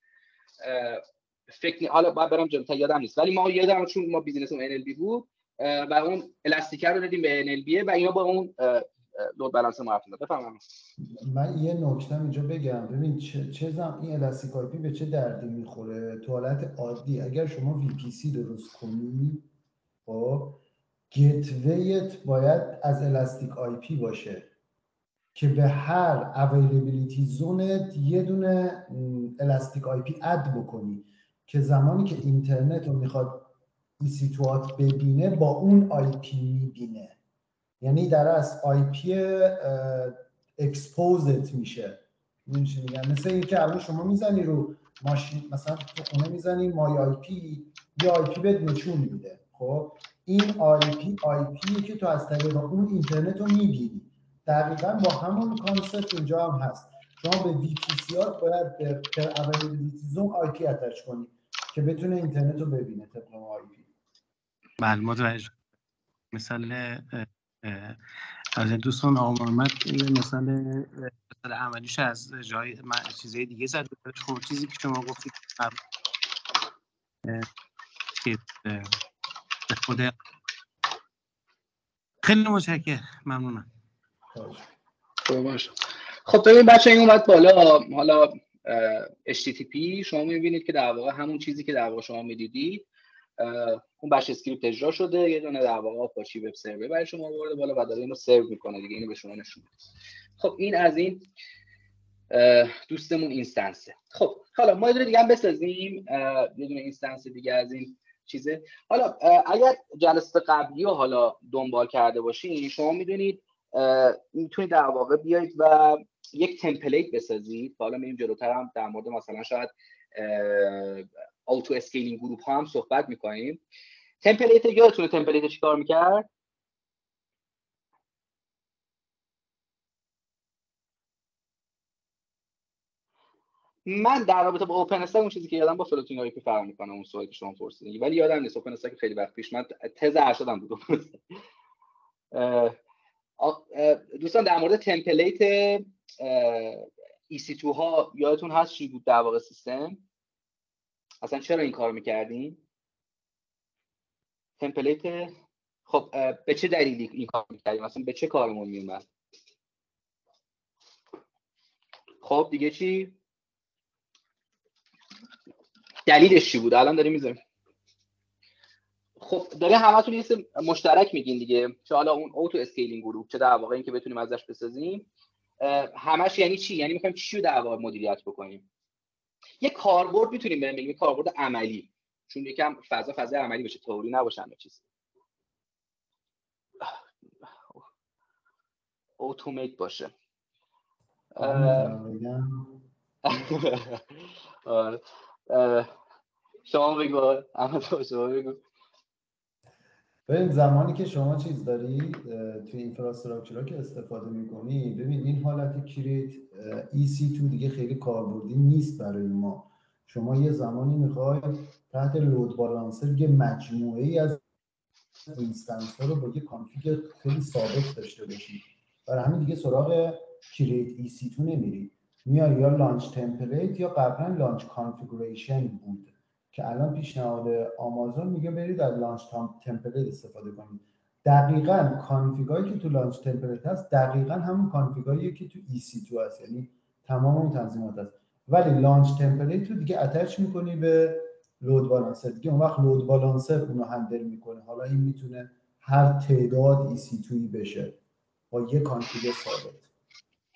فکر حالا باید برم جلوتر یادم نیست. ولی ما یادم چون ما business اون NLB بود و اون elastic رو دادیم به NLB و اینا با اون load balance معرفی بفهمم من یه نکته اینجا بگم. ببین چه, چه زم این elastic به چه دردی می‌خوره؟ تو حالت عادی. اگر شما VPC درست کنی خب gateway ت باید از elastic IP باشه. که به هر availability zone ت یه دونه elastic IP add بکنی که زمانی که اینترنت رو می‌خواد EC2 ات ببینه با اون IP می‌بینه. یعنی در از IP expose ت میشه. میگن مثل اینکه الان شما می‌زنی رو ماشین مثلا تو خونه می‌زنی my IP یه IP بهت نشون میده. خب؟ این IP IP که تو از طریق اون اینترنت رو می‌بینی دقیقا با همون concept اینجا هم هست. شما به VPC باید به availability zone IP attach کنی که بتونه اینترنت رو ببینه طبق IP. بله متوجه. مثال از دوستان محمد مثلا مثلا عملیش از جای چیزای دیگه زد خب چیزی که شما گفتید خود خیلی متشکرم. ممنونم. خب ببین بچه این اومد بالا. حالا HTTP شما می‌بینید که در واقع همون چیزی که در واقع شما می‌دیدید اون بخش script اجرا شده. یه دونه در واقع Apache web server برای شما آورده بالا و داره اینو سرو می‌کنه دیگه اینو به شما نشون خب این از این دوستمون instance ه. خب حالا ما یه دونه دیگه هم بسازیم. یه دونه instance دیگه از این چیزه. حالا اگر جلسه قبلی رو حالا دنبال کرده باشین شما می‌دونید می‌تونید در واقع بیاید و یک template بسازید. حالا میریم جلوتر هم در مورد مثلا شاید auto scaling group ها هم صحبت می‌کنیم. template یادتونه template چی کار می‌کرد؟ من در رابطه با OpenStack اون چیزی که یادم با floating IP فرق می‌کنه اون سوالی که شما پرسیدین. ولی یادم نیست OpenStack خیلی وقت پیش. من تز ارشدم بود. <laughs> دوستان در مورد template EC2 ها یادتون هست چی بود در واقع سیستم؟ اصلا چرا این کار می‌کردیم template خب به چه دلیلی این کار می‌کردیم اصلا به چه کارمون میومد خب دیگه چی؟ دلیلش چی بود؟ الان داریم می‌ذاریم. خب داره همتون یه مشترک میگین دیگه. چه حالا اون auto scaling group چه در واقع اینکه بتونیم ازش بسازیم. همش یعنی چی؟ یعنی می‌خوایم چی رو در واقع مدیریت بکنیم؟ یه کاربرد می‌تونیم بهم بگیم کاربرد عملی. چون یکم فضا فضا عملی بشه تئوری نباشه همه چیز. اتومات باشه. <laughs> شما بگو شما بگو. ببین زمانی که شما چیز داری توی infrastructure که استفاده می‌کنی ببین این حالت create EC2 دیگه خیلی کاربردی نیست برای ما. شما یه زمانی می‌خوای تحت load balancer یه مجموعه ای از instance ها رو با یه config خیلی ثابت داشته باشی. برای همین دیگه سراغ create EC2 نمیری. میای یا launch template یا قبلا launch configuration بود. که الان پیشنهاد آمازون میگه برید از launch template استفاده کنید دقیقا config ایی که تو launch template هست دقیقا همون config ایی که تو EC2 هست. یعنی تمام اون تنظیمات هست. ولی launch template رو دیگه attach می‌کنی به load balancer دیگه اون وقت load balancer اونو handle می‌کنه. حالا این می‌تونه هر تعداد EC2 بشه. با یه config ثابت.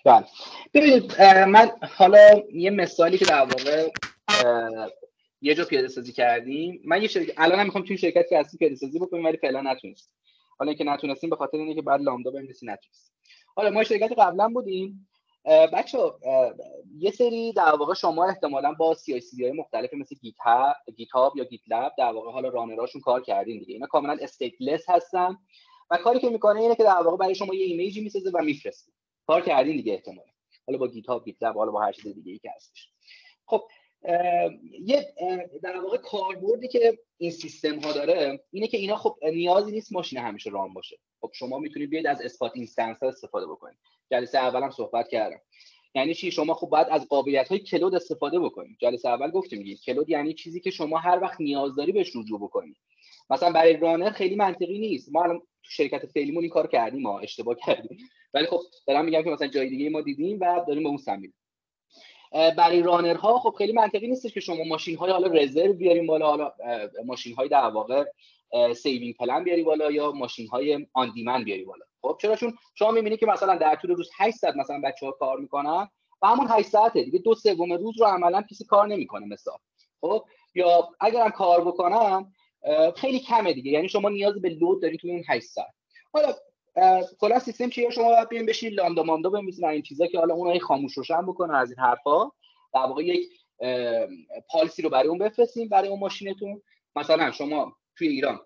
بله. ببینید من حالا یه مثالی که در واقع یه جا پیاده سازی کردیم. من یه شرکت الان هم می‌خوام توی شرکت که هستی پیاده سازی بکنیم ولی فعلا نتونستیم حالا اینکه نتونستیم به خاطر اینه که بعد lambda بنویسی نتونستیم حالا ما شرکت قبلا بودیم. بچه یه سری در واقع شما احتمالا با سی آی سی های مختلف مثل گیت گیت هاب یا گیت لب در واقع حالا runner اشون کار کردین دیگه. اینا کاملا stateless هستن و کاری که می‌کنه اینه که در واقع برای شما یه image ی می‌سازه و میفرسته. کار کردین دیگه احتمالا. حالا با گیت هاب گیت لب حالا با هر چیز دیگه ای که هستش. خب یه در واقع کاربردی که این سیستم ها داره اینه که اینا خب نیازی نیست ماشین همیشه run باشه. خب شما می‌تونید بیاید از spot instance ها استفاده بکنید. جلسه اولم صحبت کردم. یعنی چی؟ شما خب باید از قابلیت های cloud استفاده بکنید. جلسه اول گفتیم cloud یعنی چیزی که شما هر وقت نیاز داری بهش رجوع بکنید. مثلا برای runner خیلی منطقی نیست. ما الان تو شرکت فعلیمون این کار کردیم ما اشتباه کردیم. ولی خب دارم میگم که مثلا جای دیگه ما دیدیم و داریم به اون سمیم برای runner ها خب خیلی منطقی نیستش که شما ماشین های حالا reserve بیاریم بالا حالا ماشین های در واقع saving plan بیاری بالا یا ماشین های on demand بیاری بالا. خب چرا؟ چون شما می‌بینید که مثلا در طول روز 8 ساعت مثلا بچه ها کار می‌کنن و همون 8 ساعته دیگه دو سوم روز رو عملا کسی کار نمی‌کنه مثلا. خب یا اگر کار بکنن خیلی کمه دیگه. یعنی شما نیاز به load دارید توی اون 8 ساعت. حالا کلا سیستم چیه؟ شما باید بیاین بشین لاندا ماندا بنویسین این چیزا که حالا اونایی خاموش روشن بکنه از این حرفا. در واقع یک پالیسی رو برای اون بفرستیم برای اون ماشینتون. مثلا شما توی ایران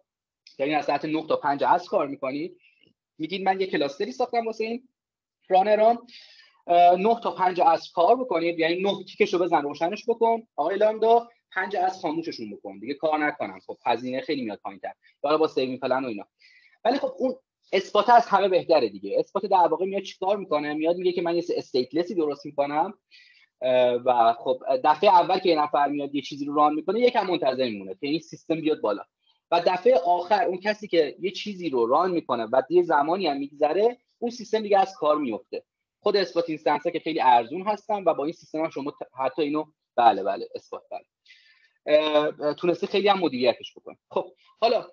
یعنی از ساعت 9 تا 5 عصر کار می‌کنید. میگید من یک کلاستری ساختم واسه این رانرام 9 تا 5 عصر کار بکنید. یعنی 9 تیکشو بزن روشنش بکن. آقای لامدا 5 عصر خاموششون بکن. دیگه کار نکنن. خب هزینه خیلی میاد پایینتر. حالا با saving plan و اینا. ولی خب اون spot از همه بهتره دیگه. spot در واقع میاد چیکار می‌کنه؟ میاد میگه که من یه stateless ی درست می‌کنم و خب دفعه اول که یه نفر میاد یه چیزی رو run می‌کنه یکم منتظر میمونه که این سیستم بیاد بالا. و دفعه آخر اون کسی که یه چیزی رو run می‌کنه و یه زمانی هم میگذره اون سیستم دیگه از کار میفته. خود spot instance که خیلی ارزون هستن و با این سیستم شما حتی اینو بله بله spot بله. تونسته خیلی هم مدیریتش بکنه. خب حالا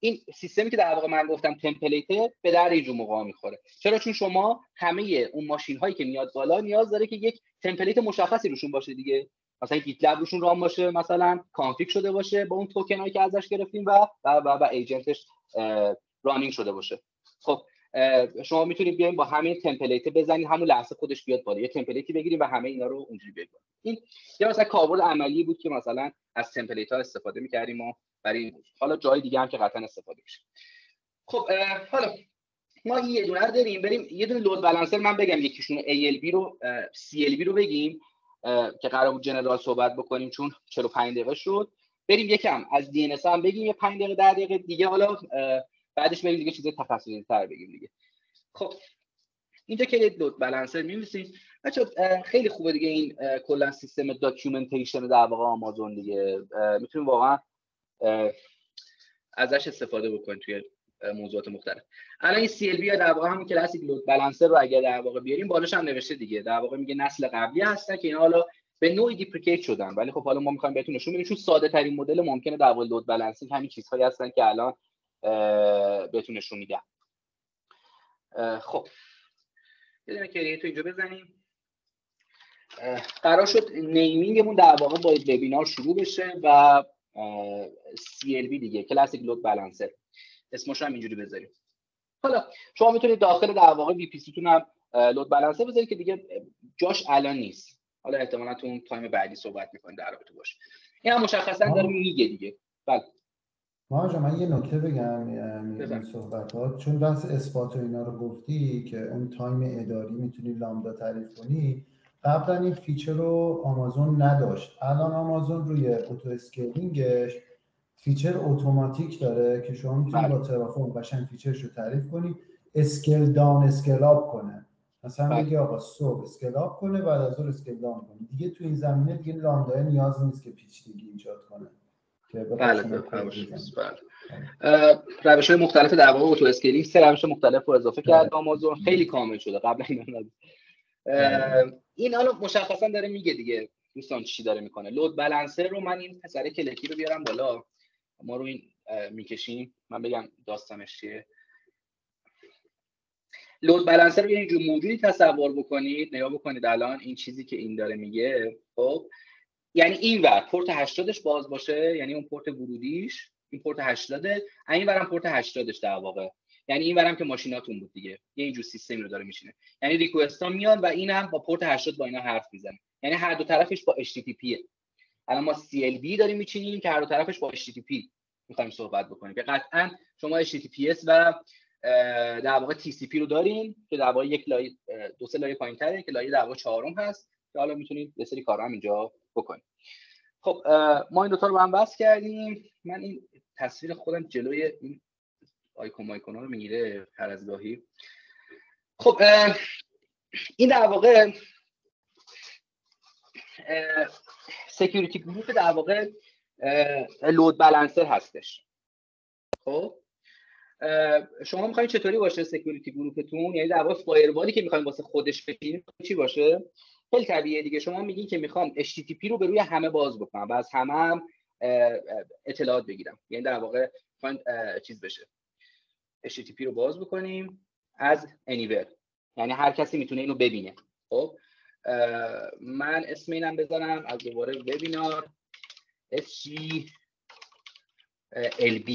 این سیستمی که در واقع من گفتم template ه به درد اینجور موقع می‌خوره. چرا؟ چون شما همه اون ماشین هایی که میاد بالا نیاز داره که یک template مشخصی روشون باشه دیگه. مثلا گیت لب روشون run باشه مثلا config شده باشه با اون توکن هایی که ازش گرفتیم و و و, و agent ش running شده باشه. خب شما می‌تونید بیاین با همین template بزنید همون لحظه خودش بیاد بالا. یه template ی بگیریم و همه اینا رو اونجوری بیاریم این یه مثلا کاربرد عملی بود که مثلا از تمپلیت ها استفاده می‌کردیم ما برای حالا جای دیگه هم که قطعا استفاده میشه. خب حالا ما یه دونه داریم. بریم یه دونه لود بالانسر من بگم یکیشون ALB رو CLB رو بگیم که قرار بود جنرال صحبت بکنیم چون 45 دقیقه شد. بریم یکم از DNS هم بگیم یه 5 دقیقه 10 دقیقه دیگه حالا بعدش بریم دیگه چیز تفصیلی تر بگیم دیگه. خب اینجا که load balancer می‌نویسیم. بچه خیلی خوبه دیگه این کلا سیستم documentation در واقع آمازون دیگه. می‌تونیم واقعا ازش استفاده بکنیم توی موضوعات مختلف. الان این CLB یا در واقع همین classic load balancer رو اگر در واقع بیاریم بالاش هم نوشته دیگه. در واقع میگه نسل قبلی هستن که اینا حالا به نوعی deprecate شدن. ولی خب حالا ما می‌خوایم بهتون نشون بدیم چون ساده ترین مدل ممکنه در واقع load balancing همین چیزهایی هستن که الان بهتون نشون میدم. خب. یه دونه create و اینجا بزنیم. قرار شد naming مون در واقع با webinar شروع بشه و CLB دیگه classic load balancer اسمش هم اینجوری بذاریم. حالا شما می‌تونید داخل در واقع VPC تون هم load balancer بذارید که دیگه جاش الان نیست. حالا احتمالاً تو اون time بعدی صحبت می‌کنید در رابطه باهاش این هم مشخصا داره میگه دیگه. بله. ما من یه نکته بگم این صحبتات چون بحث spot و اینا رو گفتی که اون time اداری می‌تونی lambda تعریف کنی قبلا این feature رو آمازون نداشت. الان آمازون روی auto scaling ش feature اتوماتیک داره که شما می‌تونی با terraform قشنگ feature ش رو تعریف کنی scale down scale up کنه. مثلا بله. بگی آقا صبح scale up کنه بعد از ظهر scale down کنه دیگه تو این زمینه دیگه lambda نیاز نیست که پیچیدگی ایجاد کنه. بله بله. روش های مختلف در واقع اوتو اسکیلینگ سه روش مختلف رو اضافه کرد. بله. آمازون خیلی کامل شده قبلا این این حالا مشخصا داره میگه دیگه دوستان چی داره می‌کنه. لود بالانسر رو من این پسر کلکی رو بیارم بالا. ما رو این می‌کشیم. من بگم داستانش چیه. لود بالانسر رو یه موجودی تصور بکنید نگاه بکنید الان این چیزی که این داره میگه. خب یعنی این ور پورت 80ش باز باشه یعنی اون پورت ورودیش این پورت 80 این ورم پورت 80ش در واقع. یعنی این ورم که ماشیناتون بود دیگه. یه اینجور سیستمی رو داره میشینه یعنی ریکوست ها میان و این هم با پورت 80 با اینا حرف می‌زنه. یعنی هر دو طرفش با HTTP الان ما CLB داریم میچینیم که هر دو طرفش با HTTP می‌خوایم صحبت بکنیم. که قطعا شما HTTPS و در واقع TCP رو داریم که در واقع یک لایه دو سه layer پایینتره که layer در واقع چهارم هست که حالا می‌تونید یه سری کارا هم اینجا بکنیم. خب ما این دوتا رو هم بس کردیم. من این تصویر خودم جلوی این آیکون مایکون رو می‌گیره هر از گاهی. خب این در واقع security group در واقع load balancer هستش. خب شما می‌خواین چطوری باشه security group تون یعنی در واقع firewall ی که می‌خواین واسه خودش بچینید چی باشه؟ خیلی طبیعیه دیگه. شما میگین که می‌خوام HTTP رو به روی همه باز بکنم و از همه هم اطلاعات بگیرم. یعنی در واقع چیز بشه. HTTP رو باز بکنیم از anywhere. یعنی هر کسی می‌تونه اینو ببینه. خب؟ من اسم اینم بذارم از دوباره webinar. SG LB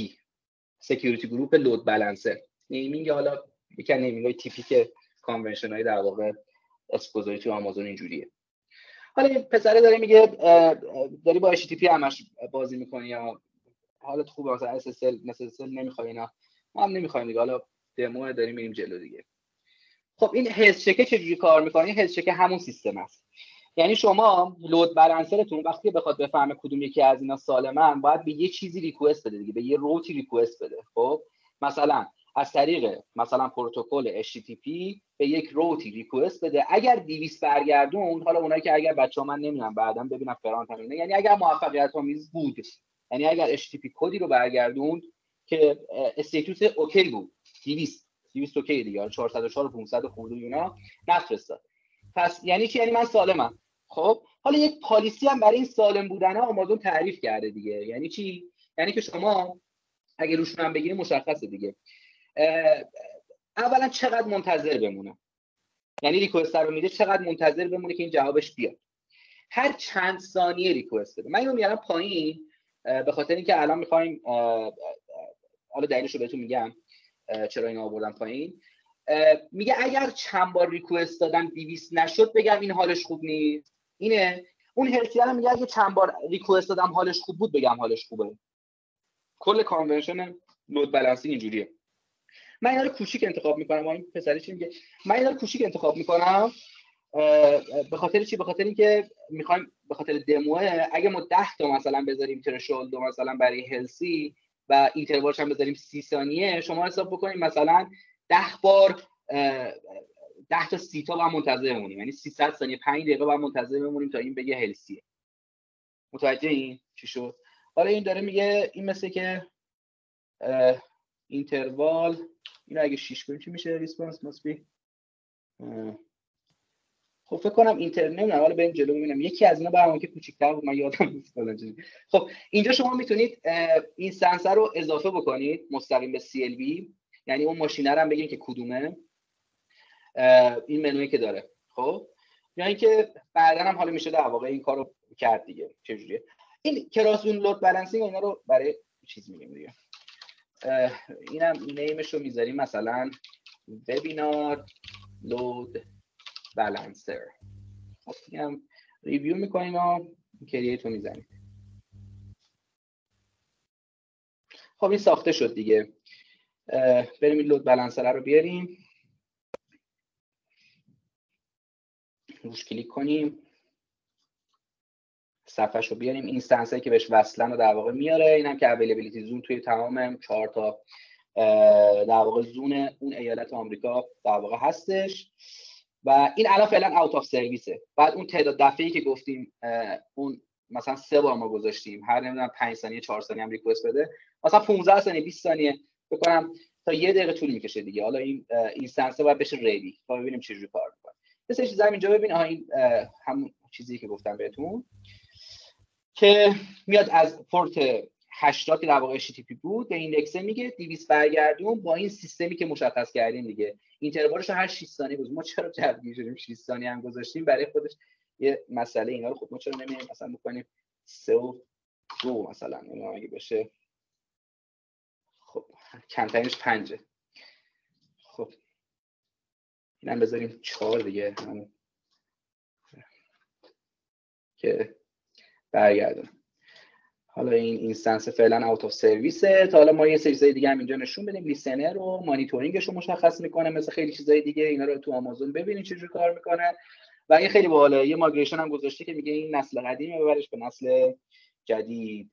security group load balancer naming حالا از naming های typic convention های در واقع اسپوزاری تو آمازون اینجوریه. حالا این پسره داره میگه داری با HTTP همش بازی می‌کنی یا حالت خوبه مثلا SSL مثل SSL نمی‌خوای اینا؟ ما هم نمی‌خوایم دیگه حالا دمو داریم میریم جلو دیگه. خب این health check ه چجوری کار می‌کنه؟ health check ه همون سیستم است. یعنی شما load balancer تون وقتی بخواد بفهمه کدوم یکی از اینا سالمن باید به یه چیزی request بده دیگه به یه route ی request بده. خب؟ مثلا از طریق مثلا پروتکل HTTP به یک روتی request بده. اگر 200 برگردون حالا اونایی که اگر بچه ها من نمی‌دونم بعدا ببینم front هم یعنی اگر موفقیت آمیز بود یعنی اگر HTTP کدی رو برگردون که status OK بود. 200 200 اوکی دیگه. 404 و 500 خورده اینا نفرستاد پس یعنی چی؟ یعنی من سالمم. خب؟ حالا یک policy هم برای این سالم بودن آمازون تعریف کرده دیگه. یعنی چی؟ یعنی که شما اگه روشون هم بگیریم مشخصه دیگه. اولا چقدر منتظر بمونه؟ یعنی ریکوست رو میده چقدر منتظر بمونه که این جوابش بیاد؟ هر چند ثانیه ریکوست بده. من اینو میارم پایین به خاطر اینکه الان می‌خوایم حالا دلیلش رو بهتون میگم چرا این آوردم پایین. میگه اگر چند بار ریکوست دادم 200 نشد بگم این حالش خوب نیست. اینه. اون هرسیال میگه اگه چند بار request دادم حالش خوب بود بگم حالش خوبه. کل convention load balancing اینجوریه. من اینا رو کوچیک انتخاب می‌کنم. این پسری چی میگه؟ من اینا رو کوچیک انتخاب می‌کنم. به خاطر چی؟ به خاطر اینکه می‌خوایم به خاطر دمو اگه ما 10 تا مثلا بذاریم threshold مثلا برای healthy و interval ش هم بذاریم 30 ثانیه شما حساب بکنید مثلا 10 بار 10 تا 30 تا با منتظر بمونیم. یعنی 300 ثانیه 5 دقیقه با منتظر بمونیم تا این بگه هلسیه. متوجه این؟ چی شد؟ حالا این داره میگه این مثل که اینتروال اینو اگه 6 کنیم چی میشه ریسپانس؟ مسبی خب فکر کنم اینتر نمی‌دونم حالا بریم جلو ببینم یکی از اینا برام که کوچیک‌تر بود من یادم نیست خب اینجا شما می‌تونید این سنسر رو اضافه بکنید مستقیم به CLB یعنی اون ماشینه رو هم بگین که کدومه. این منوی که داره. خب؟ یا اینکه بعدا هم حالا میشه در واقع این کارو کرد دیگه. چجوریه این کراس لود بالانسینگ اینا رو برای چیز میگیم دیگه. اینم نیمش رو می‌ذاریم مثلا وبینار لود بالانسر اینم ریویو می‌کنیم و کرییت رو می‌زنیم. خب این ساخته شد دیگه. بریم این load balancer رو بیاریم. روش کلیک کنیم. صفحش رو بیاریم. این هایی که بهش وصلن رو در واقع میاره. اینم که availability zone توی تمام چهار تا در واقع zone اون ایالت آمریکا در واقع هستش. و این الان فعلا out of service ه بعد اون تعداد دفعه‌ای که گفتیم اون مثلا سه بار ما گذاشتیم. هر نمی‌دونم 5 ثانیه 4 ثانیه هم request بده. مثلا 15 ثانیه 20 ثانیه بکنم تا یه دقیقه طول می‌کشه دیگه. حالا این instance باید بشه ready تا ببینیم چجوری کار می‌کنه. مثل چیزا اینجا ببین. آها این همون چیزی که گفتم بهتون. که میاد از پورت 80 که در واقع HTTP بود به index میگه 200 برگردون با این سیستمی که مشخص کردیم دیگه. interval ش هر 6 ثانیه بود ما چرا جدی شدیم 6 ثانیه هم گذاشتیم؟ برای خودش یه مسئله اینا رو خب ما چرا نمیایم؟ مثلا بکنیم 3 و 2 مثلا اگه بشه. خب کمترینش 5 خب اینم بذاریم 4 دیگه. که برگردون حالا این instance فعلا out of service ه تا حالا ما یه سری دیگه هم اینجا نشون بدیم. listener رو مانیتورینگش رو مشخص می‌کنه مثل خیلی چیزای دیگه. اینا رو تو آمازون ببینید چجوری کار می‌کنه. و این خیلی باحاله. یه ماگریشن هم گذاشته که میگه این نسل قدیم ببرش به نسل جدید.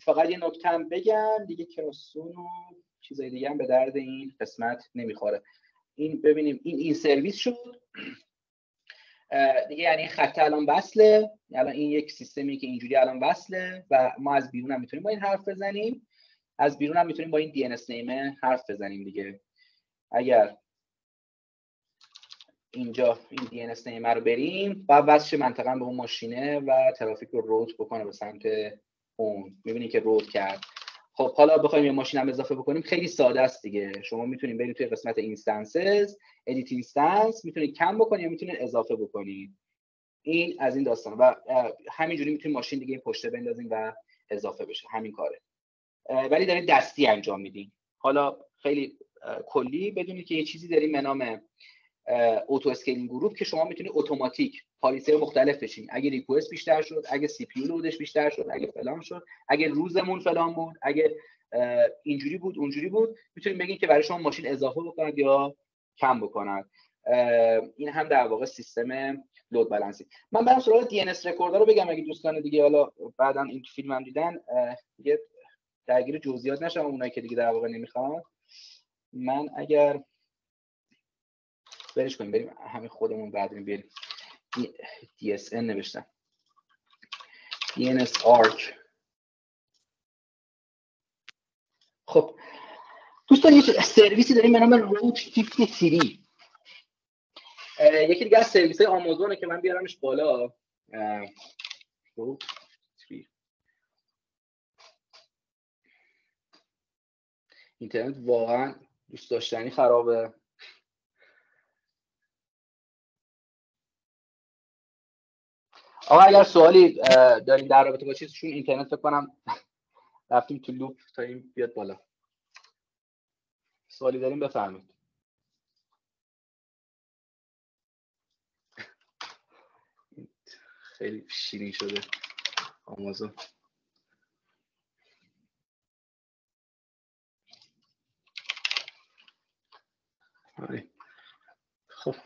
فقط یه نکته هم بگم. دیگه کراسون و چیزای دیگه هم به درد این قسمت نمی‌خوره. این ببینیم این این سرویس شد. دیگه یعنی خط الان وصله. الان این یک سیستمی که اینجوری الان وصله و ما از بیرون هم می‌تونیم با این حرف بزنیم. از بیرون هم می‌تونیم با این DNS نیمه حرف بزنیم دیگه. اگر اینجا این DNS name ه رو بریم و وصل منطقا به اون ماشینه و ترافیک رو route بکنه به سمت اون. می‌بینید که route کرد. خب حالا بخوایم یه ماشین هم اضافه بکنیم خیلی ساده است دیگه. شما می‌تونید برید توی قسمت instances edit instance می‌تونید کم بکنید یا می‌تونید اضافه بکنید. این از این داستان. و همینجوری می‌تونید ماشین دیگه این پشته بندازین و اضافه بشه. همین کاره. ولی دارید دستی انجام میدین. حالا خیلی کلی بدونید که یه چیزی داریم به نام auto scaling group که شما می‌تونید اتوماتیک policy مختلف بشین اگه request بیشتر شد اگه CPU load ش بیشتر شد اگه فلان شد اگه روزمون فلان بود اگه اینجوری بود اونجوری بود می‌تونید بگین که برای شما ماشین اضافه بکنند یا کم بکنند این هم در واقع سیستم load balancing من برم سراغ DNS رو بگم اگه دوستان دیگه حالا بعدا این فیلم هم دیدن دیگه درگیر جزئیات نشم اونایی که دیگه در واقع نمی‌خوان. من اگر برش کنیم بریم همین خودمون بعد بریم. DSN نوشتم. DNS ARC خب دوستان یه سرویسی داریم به نام روت 53 یکی دیگه از سرویس های آمازونه که من بیارمش بالا. اینترنت واقعا دوست داشتنی خرابه. آقا اگر سوالی داریم در رابطه با چیزشون اینترنت فکر کنم <laughs> رفتیم تو لوپ تا این بیاد بالا. سوالی داریم بفرمایید. <laughs> خیلی شیرین شده آمازون. آره. خب.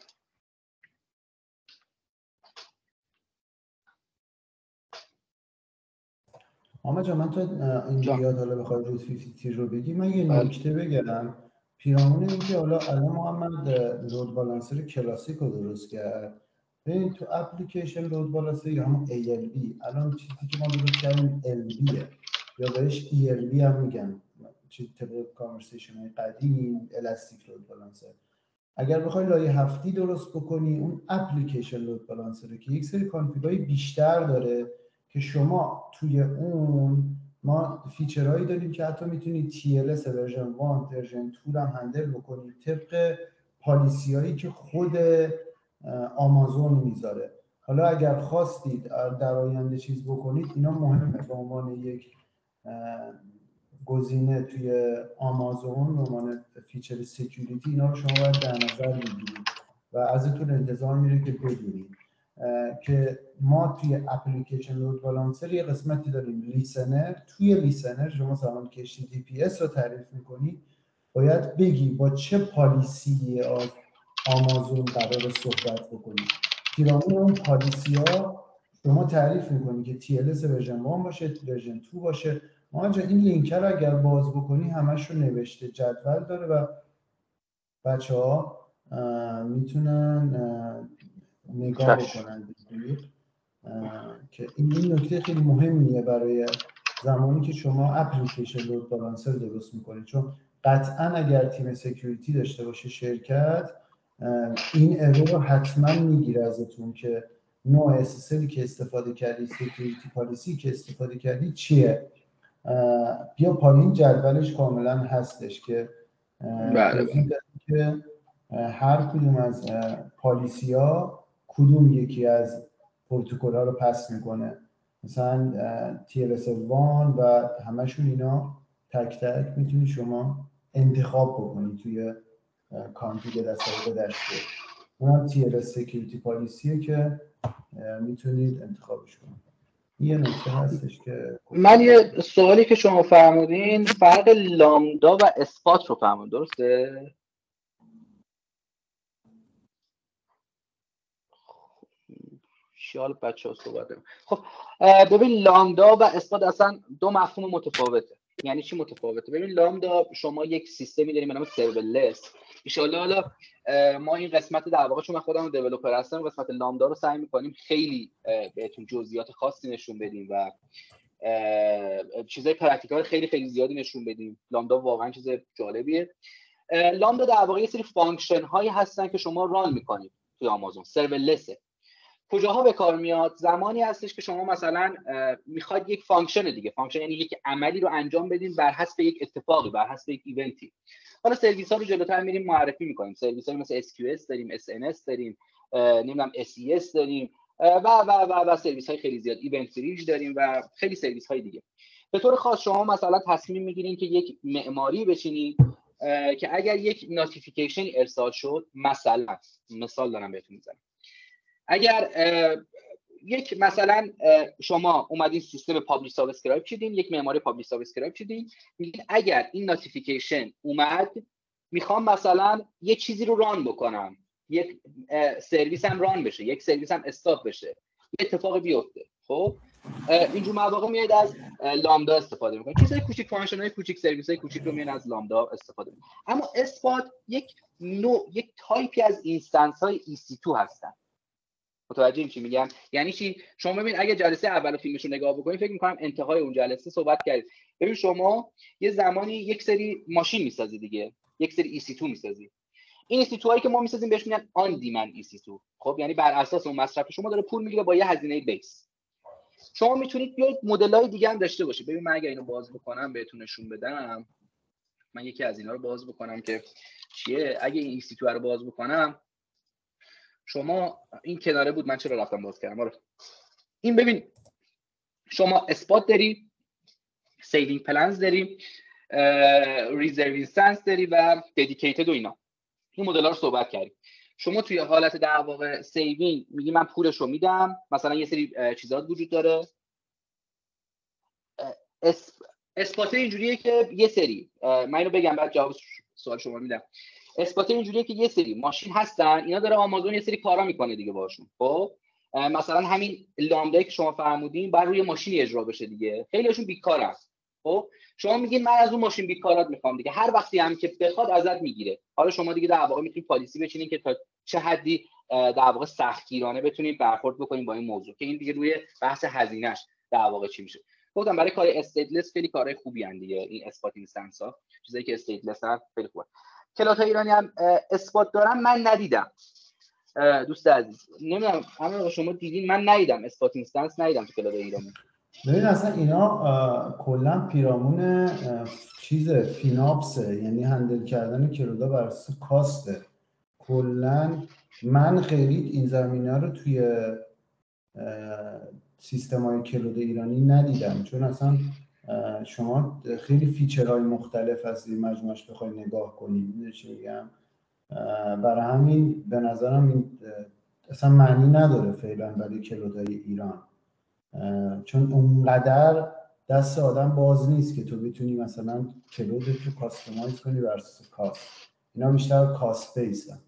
آمد جان من تو اینجا یاد حالا بخوای روز فیفتی رو بگی من یه بله. نکته بگم. پیرامون این که حالا الان محمد لود بالانسر کلاسیک رو درست کرد. ببین تو application load balancer یا همون ALB الان چیزی که ما درست کردیم LB یا بهش ELB هم میگن. چیز طبق convention های قدیم elastic load balancer. اگر بخوای لایه هفتی درست بکنی اون application load balancer که یک سری config ای بیشتر داره. که شما توی اون ما feature هایی داریم که حتی می‌تونید TLS version 1 version 2 هم handle بکنید طبق policy هایی که خود آمازون می‌ذاره. حالا اگر خواستید در آینده چیز بکنید اینا مهمه. به عنوان یک گزینه توی آمازون به عنوان feature security اینا رو شما باید در نظر بگیرید و ازتون انتظار میره که بدونید که ما توی application load balancer یه قسمتی داریم listener. توی listener شما زمان که HTTPS رو تعریف می‌کنی. باید بگی با چه policy از آمازون قرار صحبت بکنی. پیرامون اون policy ها شما تعریف می‌کنی که TLS version 1 باشه version 2 باشه. ما این لینک رو اگر باز بکنی همش رو نوشته جدول داره و بچه ها می‌تونن نگاه بکنن که این این نکته خیلی مهمیه برای زمانی که شما application load balancer درست می‌کنید. چون قطعا اگر تیم security داشته باشه شرکت این error رو حتما می‌گیره ازتون که نوع SSL که استفاده کردی security policy که استفاده کردی چیه؟ بیا پایین جدولش کاملا هستش که بله, بله. که هر کدوم از policy ها کدوم یکی از پروتکل ها رو pass می‌کنه؟ مثلا TLS 1 و همشون اینا تک تک می‌تونی شما انتخاب بکنی توی config دستگاه داشته اونم TLS security policy ه که می‌تونید انتخابش کنید. یه نکته هستش که من یه سوالی که شما فرمودین فرق لامدا و اثبات رو فرمود درسته؟ سوال بچه ها صحبت خب ببین Lambda و Spot اصلا دو مفهوم متفاوته. یعنی چی متفاوته؟ ببین Lambda شما یک سیستمی داریم به نام serverless. ان حالا ما این قسمت در واقع چون من خودم developer هستم قسمت Lambda رو سعی می‌کنیم خیلی بهتون جزئیات خاصی نشون بدیم و چیزای practical خیلی خیلی زیادی نشون بدیم. Lambda واقعا چیز جالبیه. Lambda در واقع یه سری function هایی هستن که شما run می‌کنید توی آمازون. serverless ه. کجاها به کار میاد؟ زمانی هستش که شما مثلا می‌خواید یک function دیگه function یعنی یک عملی رو انجام بدین بر حسب یک اتفاقی بر حسب یک event ی. حالا سرویس ها رو جلوتر میریم معرفی می‌کنیم. سرویس های مثل SQS داریم SNS داریم نمی‌دونم SES داریم و و و و سرویس های خیلی زیاد. EventBridge داریم و خیلی سرویس های دیگه. به طور خاص شما مثلا تصمیم می‌گیرین که یک معماری بچینید که اگر یک notification ارسال شد مثلا مثال دارم بهتون می‌زنم. اگر یک مثلا شما اومدین سیستم Publish Subscribe چیدین یک معماری Publish Subscribe چیدین میگین اگر این notification اومد می‌خوام مثلا یه چیزی رو run بکنم یک سرویس هم run بشه یک سرویس هم stop بشه یه اتفاقی بیفته خب؟ اینجور مواقع میاد از Lambda استفاده می‌کنید. چیزای کوچیک function های کوچیک سرویس های کوچیک رو میاد از Lambda استفاده می‌کنید. اما Spot یک نوع یک تایپی از instance های EC2 هستن. متوجه چی میگم؟ یعنی چی؟ شما ببین اگه جلسه اول فیلمش نگاه بکنید فکر می‌کنم انتهای اون جلسه صحبت کردید ببین شما یه زمانی یک سری ماشین می‌سازی دیگه. یک سری EC2 می‌سازی. این EC2 هایی که ما می‌سازیم بهش میگن on-demand EC2 خب یعنی بر اساس اون مصرف شما داره پول می‌گیره با یه هزینه base شما می‌تونید بیاید مدل های دیگه هم داشته باشید. ببین من اگه اینو باز بکنم بهتون نشون بدم. من یکی از اینا رو باز بکنم که چیه؟ اگه این EC2 رو باز بکنم شما این کناره بود من چرا رفتم باز کردم؟ آره. این ببین شما Spot داری Savings Plans داری Reserved Instance داری و Dedicated و اینا. این مدل رو صحبت کردیم. شما توی حالت در واقع Saving میگی من پولش رو میدم مثلا یه سری چیزات وجود داره. اسپات اینجوریه که یه سری من اینو بگم بعد جواب سوال شما میدم. اثبات اینجوریه که یه سری ماشین هستن اینا داره آمازون یه سری کارا می‌کنه دیگه باشون خب؟ مثلا همین لامدایی که شما فرمودین بر روی ماشین اجرا بشه دیگه. خیلیشون بیکارن خب؟ شما میگین من از اون ماشین بیکارات می‌خوام دیگه. هر وقتی هم که بخواد ازت می‌گیره. حالا شما دیگه در واقع می‌تونید پالیسی بچینین که تا چه حدی در واقع سختگیرانه بتونید برخورد بکنید با این موضوع که این دیگه روی بحث هزینهش در واقع چی میشه. گفتم برای کار stateless خیلی کارهای خوبی ان دیگه این Spot ها چیزایی که stateless هست خیلی خوبه. cloud ایرانی هم Spot دارم من ندیدم. دوست عزیز نمی‌دونم همه شما دیدین من ندیدم Spot instance ندیدم تو cloud ایرانی. ببین اصلا اینا کلا پیرامون چیز FinOps ه یعنی handle کردن cloud ا بر اساس cost ه. کلا من خیلی این زمینه رو توی سیستم های cloud ایرانی ندیدم چون اصلا شما خیلی feature های مختلف از این مجموعش بخوای نگاه کنید می‌دونی چی میگم؟ برای همین به نظرم این اصلا معنی نداره فعلا برای cloud ای ایران. چون اونقدر دست آدم باز نیست که تو بتونی مثلا cloud رو customize کنی بر اساس cost اینا بیشتر کاست بیسن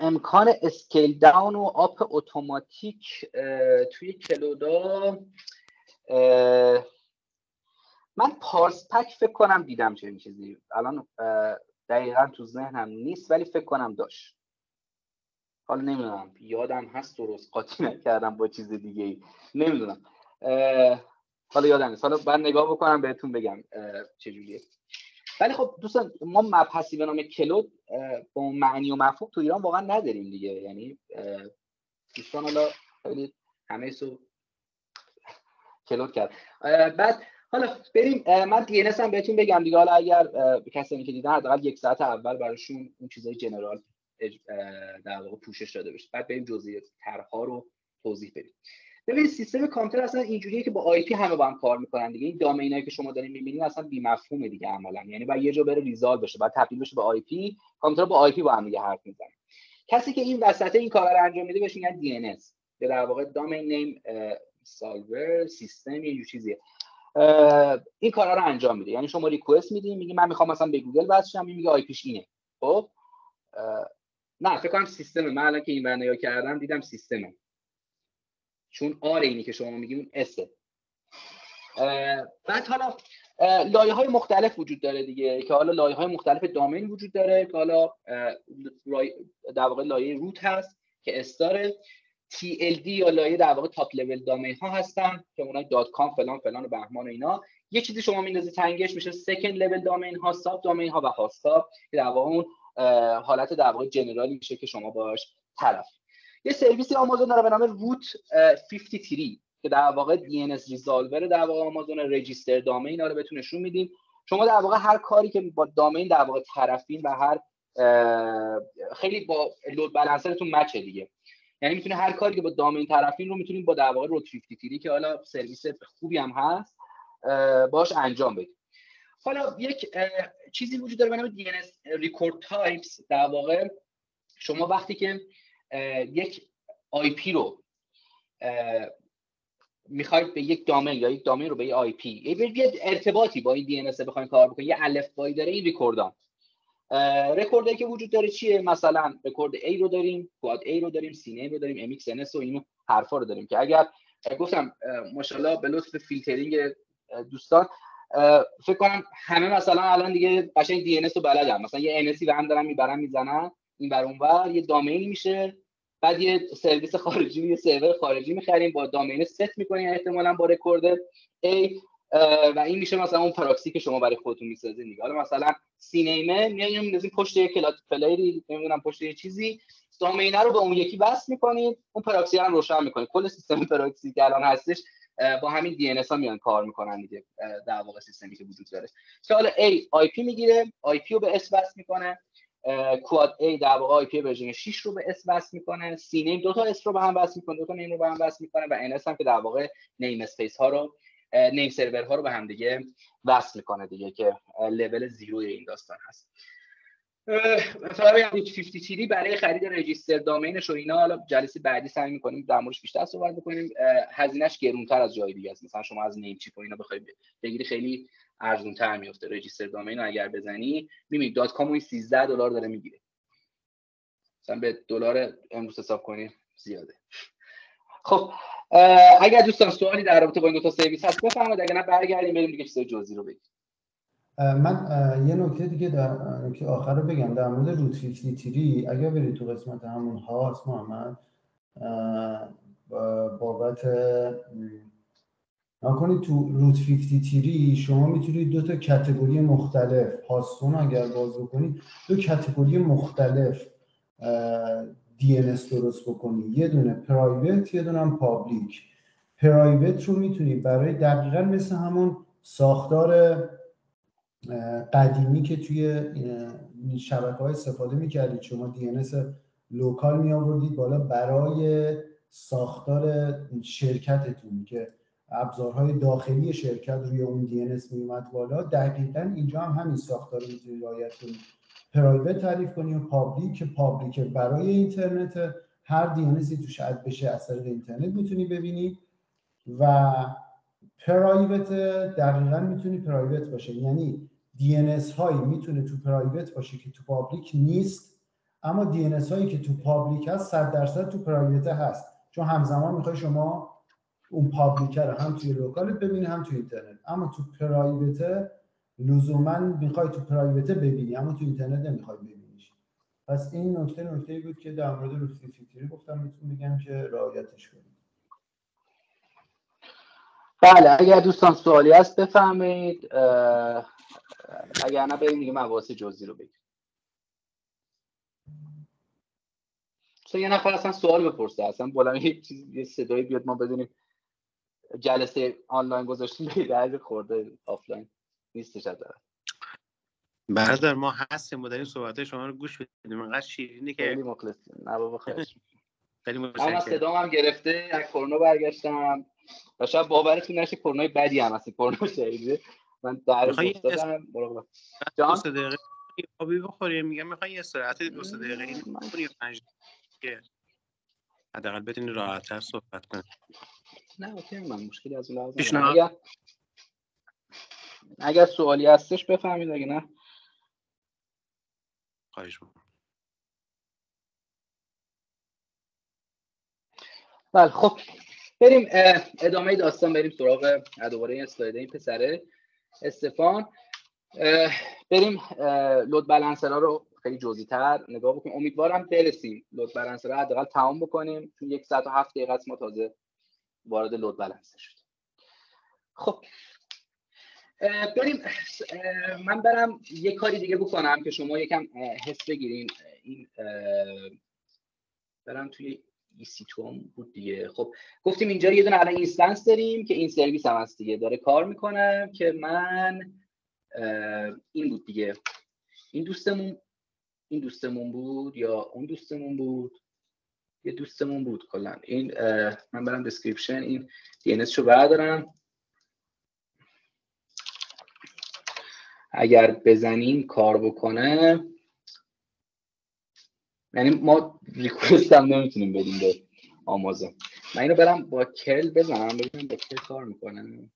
امکان اسکیل داون و آپ اتوماتیک توی کلودا من پارس پک فکر کنم دیدم چه چیزی. الان دقیقا تو ذهنم نیست ولی فکر کنم داشت. حالا نمی‌دونم یادم هست درست قاطی نکردم با چیز دیگه ای نمی‌دونم حالا یادم نیست. حالا بعد نگاه بکنم بهتون بگم چجوریه. ولی خب دوستان ما مبحثی به نام کلود با معنی و مفهوم تو ایران واقعا نداریم دیگه. یعنی دوستان حالا همه سو کلود کرد. بعد حالا بریم من دی هم بهتون بگم دیگه. حالا اگر کسانی که دیدن حداقل یک ساعت اول براشون اون چیزای جنرال در واقع پوشش داده بشه. بعد بریم جزئیات طرح‌ها رو توضیح بدیم. ببینید سیستم کامپیوتر اصلا اینجوریه که با IP همه با هم کار می‌کنن دیگه. این domain ایی که شما دارین می‌بینید اصلا بی مفهومه دیگه عملا. یعنی بعد یه جا بره resolve بشه بعد تبدیل بشه به IP. کامپیوتر با IP با هم دیگه حرف می‌زنه. کسی که این وسط این کارا رو انجام میده بهش میگن DNS. که در واقع domain name solver system یه چیزیه. این کارا رو انجام میده. یعنی شما request میدین میگی من می‌خوام مثلا به گوگل وصل میگه IP ش اینه. خب؟ نه فکر کنم سیستم من الان که این ور کردم دیدم سیستمه. چون آر اینی که شما میگیم اسه بعد حالا لایه های مختلف وجود داره دیگه که حالا لایه های مختلف دامین وجود داره که حالا در واقع لایه روت هست که استاره TLD یا لایه در واقع تاپ لول دامین ها هستن که اونها دات کام فلان فلان و بهمان و اینا. یه چیزی شما میندازی تنگش میشه سکند لول دامین ها ساب دامین ها و هاستا که در واقع اون حالت در واقع جنرالی میشه که شما باش طرف. یه سرویسی آمازون داره به نام روت 53 که در واقع DNS ریزالور در واقع آمازون رجیستر دامین رو بهتون نشون میدیم. شما در واقع هر کاری که با دامین در واقع طرفین و هر خیلی با لود بالانسرتون مچه دیگه. یعنی می‌تونه هر کاری که با دامین طرفین رو می‌تونید با در واقع روت 53 که حالا سرویس خوبی هم هست باش انجام بدید حالا یک چیزی وجود داره به نام DNS Record Types در واقع شما وقتی که یک IP رو می‌خواید به یک domain یا یک domain رو به یک IP. یه ارتباطی با این DNS بخواید کار بکنید یه الف بایی داره این ریکوردان. رکوردی که وجود داره چیه؟ مثلا record A رو داریم quad A رو داریم CNAME رو داریم MX NS و اینو حرفا رو داریم که اگر گفتم ماشاءالله به لطف فیلترینگ دوستان فکر کنم همه مثلا الان دیگه قشنگ DNS رو بلدن. مثلا یه DNS ی به هم دارن می‌برن می‌زنن. این بر اونور یه domain ی میشه. بعد یه سرویس خارجی یه سرور خارجی می‌خریم با domain set می‌کنیم احتمالا با record A و این میشه مثلا اون پراکسی که شما برای خودتون می‌سازین دیگه. حالا مثلا CNAME ه میایم میندازیم پشت یه Cloudflare ی نمی‌دونم پشت یه چیزی. domain ه رو به اون یکی وصل می‌کنید اون پراکسی رو روشن می‌کنید کل سیستم پراکسی که الان هستش با همین DNS ها میان کار می‌کنن دیگه در واقع سیستمی که وجود داره. که حالا A IP می‌گیره IP رو به اسم وصل می‌کنه. quad A در واقع IP version 6 رو به اسم وصل می‌کنه CNAME دو تا اسم رو به هم وصل می‌کنه دو تا name رو به هم وصل می‌کنه و NS هم که در واقع namespace ها رو name server ها رو به هم دیگه وصل می‌کنه دیگه که level zero این داستان هست. مثلا 50 برای خرید register domain ش و اینا حالا جلسه بعدی سعی می‌کنیم در موردش بیشتر صحبت بکنیم. هزینهش گرونتر از جای دیگه است. مثلا شما از Namecheap و اینا بخوای بگیری خیلی ارزون تر میفته register domain رو اگر بزنی می‌بینی dot com 13 دلار داره می‌گیره. مثلا به دلار امروز حساب کنی زیاده. خب اگر دوستان سوالی در رابطه با این دو تا سرویس هست بفرمایید. اگر نه برگردیم بریم دیگه چیزای جزئی رو بگیم. من یه نکته دیگه در نکته آخر رو بگم. در مورد روت تیری اگر برید تو قسمت همون هاست محمد بابت نکنید تو روت 50 تیری شما می‌تونید دو تا کتگوری مختلف هاستون اگر باز بکنید دو کتگوری مختلف دی درست بکنید. یه دونه پرایوت یه دونه پابلیک. private رو می‌تونید برای دقیقا مثل همون ساختار قدیمی که توی شبکه های استفاده می‌کردید. شما دی local می آوردید بالا برای ساختار شرکتتون که ابزارهای داخلی شرکت روی اون DNS می اومد بالا دقیقا اینجا هم همین ساختار رو می‌تونید رعایت private تعریف کنی و public که public برای اینترنت هر دی توش add بشه از طریق اینترنت می‌تونی ببینی و private دقیقا می‌تونی private باشه. یعنی دی هایی می‌تونه تو private باشه که تو public نیست اما دی هایی که تو public هست 100 درصد تو private هست. چون همزمان می‌خوای شما اون public رو هم توی local ت ببینی هم توی اینترنت. اما تو private لزوما می‌خوای تو private ببینی اما تو اینترنت نمی‌خوای ببینیش. پس این نکته نکته بود که در مورد Route 53 گفتم می‌تونم بگم که رعایتش کنید بله اگر دوستان سوالی هست بفرمایید اگر نه بریم دیگه مباحث جزئی رو بگیم. یه نفر اصلا سوال بپرسه اصلا بالا یه چیز یه صدایی بیاد ما بدونیم جلسه آنلاین گذاشتیم به درد خورده آفلاین نیستش از برادر ما هستیم و این صحبت شما رو گوش بدیم. انقدر شیرینی که خیلی مخلصیم. نه بابا خیلی اما صدام هم گرفته از کرونا برگشتم. و شاید باورتون نشه کرونای بدی هم هست کرونا شدیده. من در افتادم. جان؟ دو دقیقه آبی بخوریم. میگم می‌خوای یه ساعت دو دقیقه این که حداقل بتونی راحت‌تر صحبت کنی. نه اوکی من مشکلی از اون لحاظ اگر اگر سوالی هستش بفهمید اگه نه. خواهش بله خب بریم ادامه داستان بریم سراغ دوباره این اسلاید این پسره استفان. بریم لود بلنسرها رو خیلی جزئی تر نگاه بکنیم امیدوارم برسیم لود بلنسرها حداقل تمام بکنیم. چون یک ساعت و هفت دقیقه ما تازه وارد load balancer شد خب. بریم. من برم یه کاری دیگه بکنم که شما یکم حس بگیرین. این برم توی EC2 بود دیگه. خب. گفتیم اینجا یه دونه الان instance داریم که این سرویس هم هست دیگه. داره کار می‌کنه که من این بود دیگه. این دوستمون این دوستمون بود یا اون دوستمون بود؟ یه دوستمون بود کلا. این من برم دسکریپشن این دی رو بردارم. اگر بزنیم کار بکنه یعنی ما ریکوست هم نمی‌تونیم بدیم به آمازون. من اینو برم با کل بزنم ببینم با کل کار می‌کنه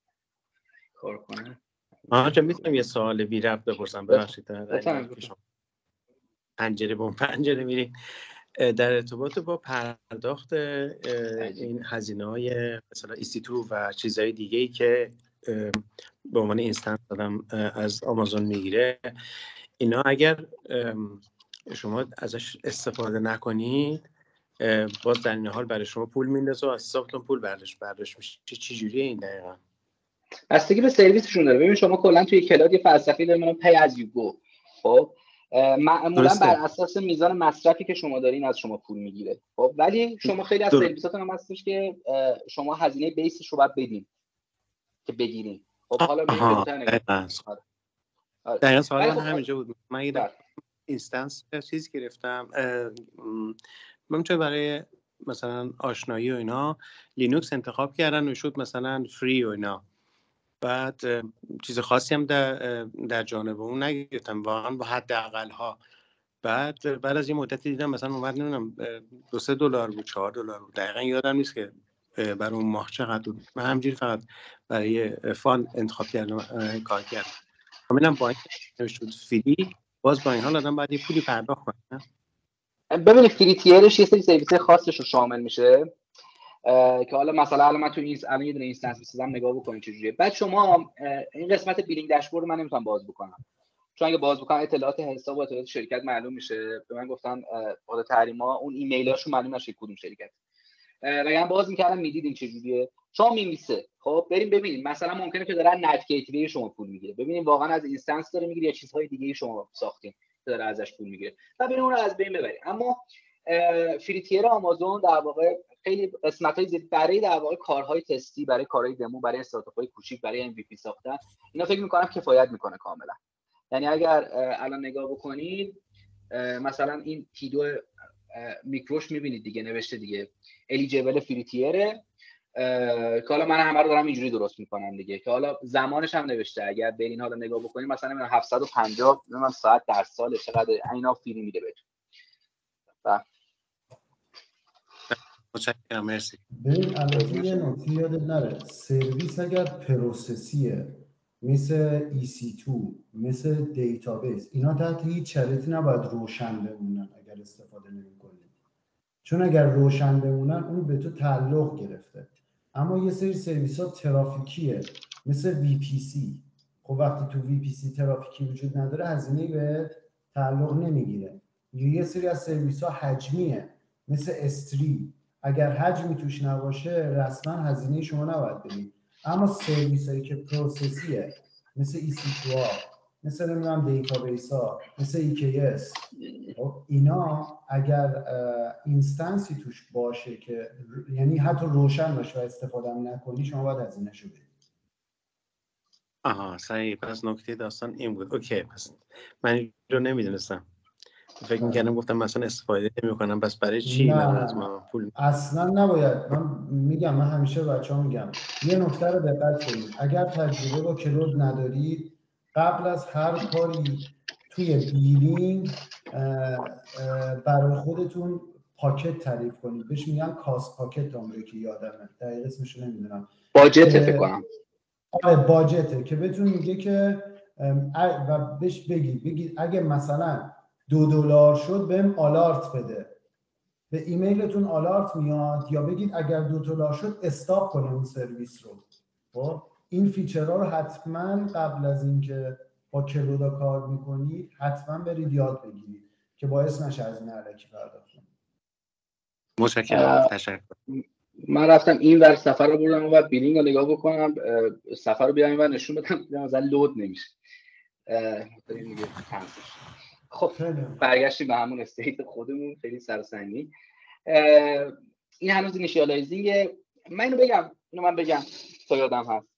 کار کنه. آنجا می‌تونم یه سوال بی رفت بپرسم ببخشید پنجره با پنجره میری در ارتباط با پرداخت این هزینه های مثلا EC2 و چیزهای دیگه ای که به عنوان instance دادم از آمازون می‌گیره اینا اگر شما ازش استفاده نکنید باز در این حال برای شما پول میندازه و از حسابتون پول برداشت برداشت میشه. چه جوریه این دقیقا؟ بستگی به سرویسشون داره. ببین شما کلا توی cloud یه فلسفی داریم pay as you go خب؟ معمولا بر اساس میزان مصرفی که شما دارین از شما پول می‌گیره. خب ولی شما خیلی از سرویساتون هم هستش که شما هزینه base ش رو باید بدین که بگیرین. خب حالا دقیقا آره. سوال من همینجا بود. من یه بله. instance چیز گرفتم. من چه برای مثلا آشنایی و اینا لینوکس انتخاب کردن و شد مثلا free و اینا. بعد چیز خاصی هم در, در جانب اون نگرفتم. واقعا با حد ها بعد بعد از یه مدتی دیدم مثلا اومد نمی‌دونم دو سه دلار بود چهار دلار بود. دقیقا یادم نیست که برای اون ماه چقدر بود. من همجوری فقط برای فان انتخاب کردم کار کردم. کاملا با این شد فیلی باز با این حال آدم باید یه پولی پرداخت کنه. ببینید فری تیرش یه سری سرویس خاصش رو شامل میشه. که حالا مثلا الان من تو این الان یه دونه instance می‌سازم نگاه بکنید چجوریه بعد شما این قسمت billing dashboard من نمی‌تونم باز بکنم. چون اگه باز بکنم اطلاعات حساب و اطلاعات شرکت معلوم میشه. به من گفتن حالا تحریما اون ایمیلاشون معلوم نشه کدوم شرکت. وگرنه باز می‌کردم می‌دید این چجوریه شما میمیسه. خب بریم ببینیم. مثلا ممکنه که دارن NAT gateway شما پول می‌گیره. ببینیم واقعا از instance داره می‌گیره یا چیزهای دیگه شما ساختین که داره ازش پول می‌گیره. و بریم اون رو از بین ببریم. اما فریتیر آمازون در واقع خیلی قسمت های برای در واقع کارهای تستی برای کارهای دمو برای استارتاپ های کوچیک برای ام وی ساختن اینا فکر می‌کنم کفایت می‌کنه کاملا. یعنی اگر الان نگاه بکنید مثلا این تیدو میکروش می‌بینید دیگه نوشته دیگه. الیجیبل فریتیره. که حالا من همه رو دارم اینجوری درست می‌کنم دیگه. که حالا زمانش هم نوشته. اگر برین حالا نگاه بکنیم مثلا نمی‌دونم 750 نمی‌دونم ساعت در سال چقدر اینا فیلم میده بهتون. و متشکرم مرسی. ببین البته یه نکته یادت نره. سرویس اگر process یه مثل EC2 مثل دیتابیس اینا تحت هیچ شرایطی نباید روشن بمونن اگر استفاده نمی‌کنید چون اگر روشن بمونن اون به تو تعلق گرفته. اما یه سری سرویس ها ترافیکیه مثل VPC خب وقتی تو VPC ترافیکی وجود نداره هزینه به تعلق نمی‌گیره. یه سری از سرویس ها حجمیه مثل S3 اگر حجمی توش نباشه رسما هزینه شما نباید بدید. اما سرویس هایی که process یه مثل EC2 مثل نمی‌دونم دیتابیس ها مثل EKS خب اینا اگر instance ی توش باشه که یعنی حتی روشن باشه و استفاده نکنی شما باید هزینه شو بدید. آها صحیح پس نکته داستان این بود. اوکی پس من رو نمی‌دونستم. فکر می‌کردم گفتم مثلا استفاده نمی‌کنم بس برای چی نه. از ما پول اصلا نباید. من میگم من همیشه بچه ها میگم یه نکته رو دقت کنید. اگر تجربه با cloud ندارید قبل از هر کاری توی billing برای خودتون bucket تعریف کنید. بهش میگن cost bucket که یادمه. دقیق اسمشو نمی‌دونم. budget فکر کنم. آره budget ه. که بهتون میگه که و بهش بگید. بگید اگه مثلا دو دلار شد بهم alert بده. به ایمیلتون alert میاد یا بگید اگر دو دلار شد stop کنه اون سرویس رو. خب؟ این feature ها رو حتما قبل از اینکه با cloud ا کار می‌کنید حتما برید یاد بگیرید که باعث نشه از این الکی پرداخت متشکرم. تشکر. من رفتم این ور سفر رو بردم و billing رو نگاه بکنم سفر رو بیارم و نشون بدم مثلا load نمیشه. خب برگشتیم به همون state خودمون خیلی سرسنگی این هنوز initializing. من اینو بگم اینو من بگم. تا یادم هست.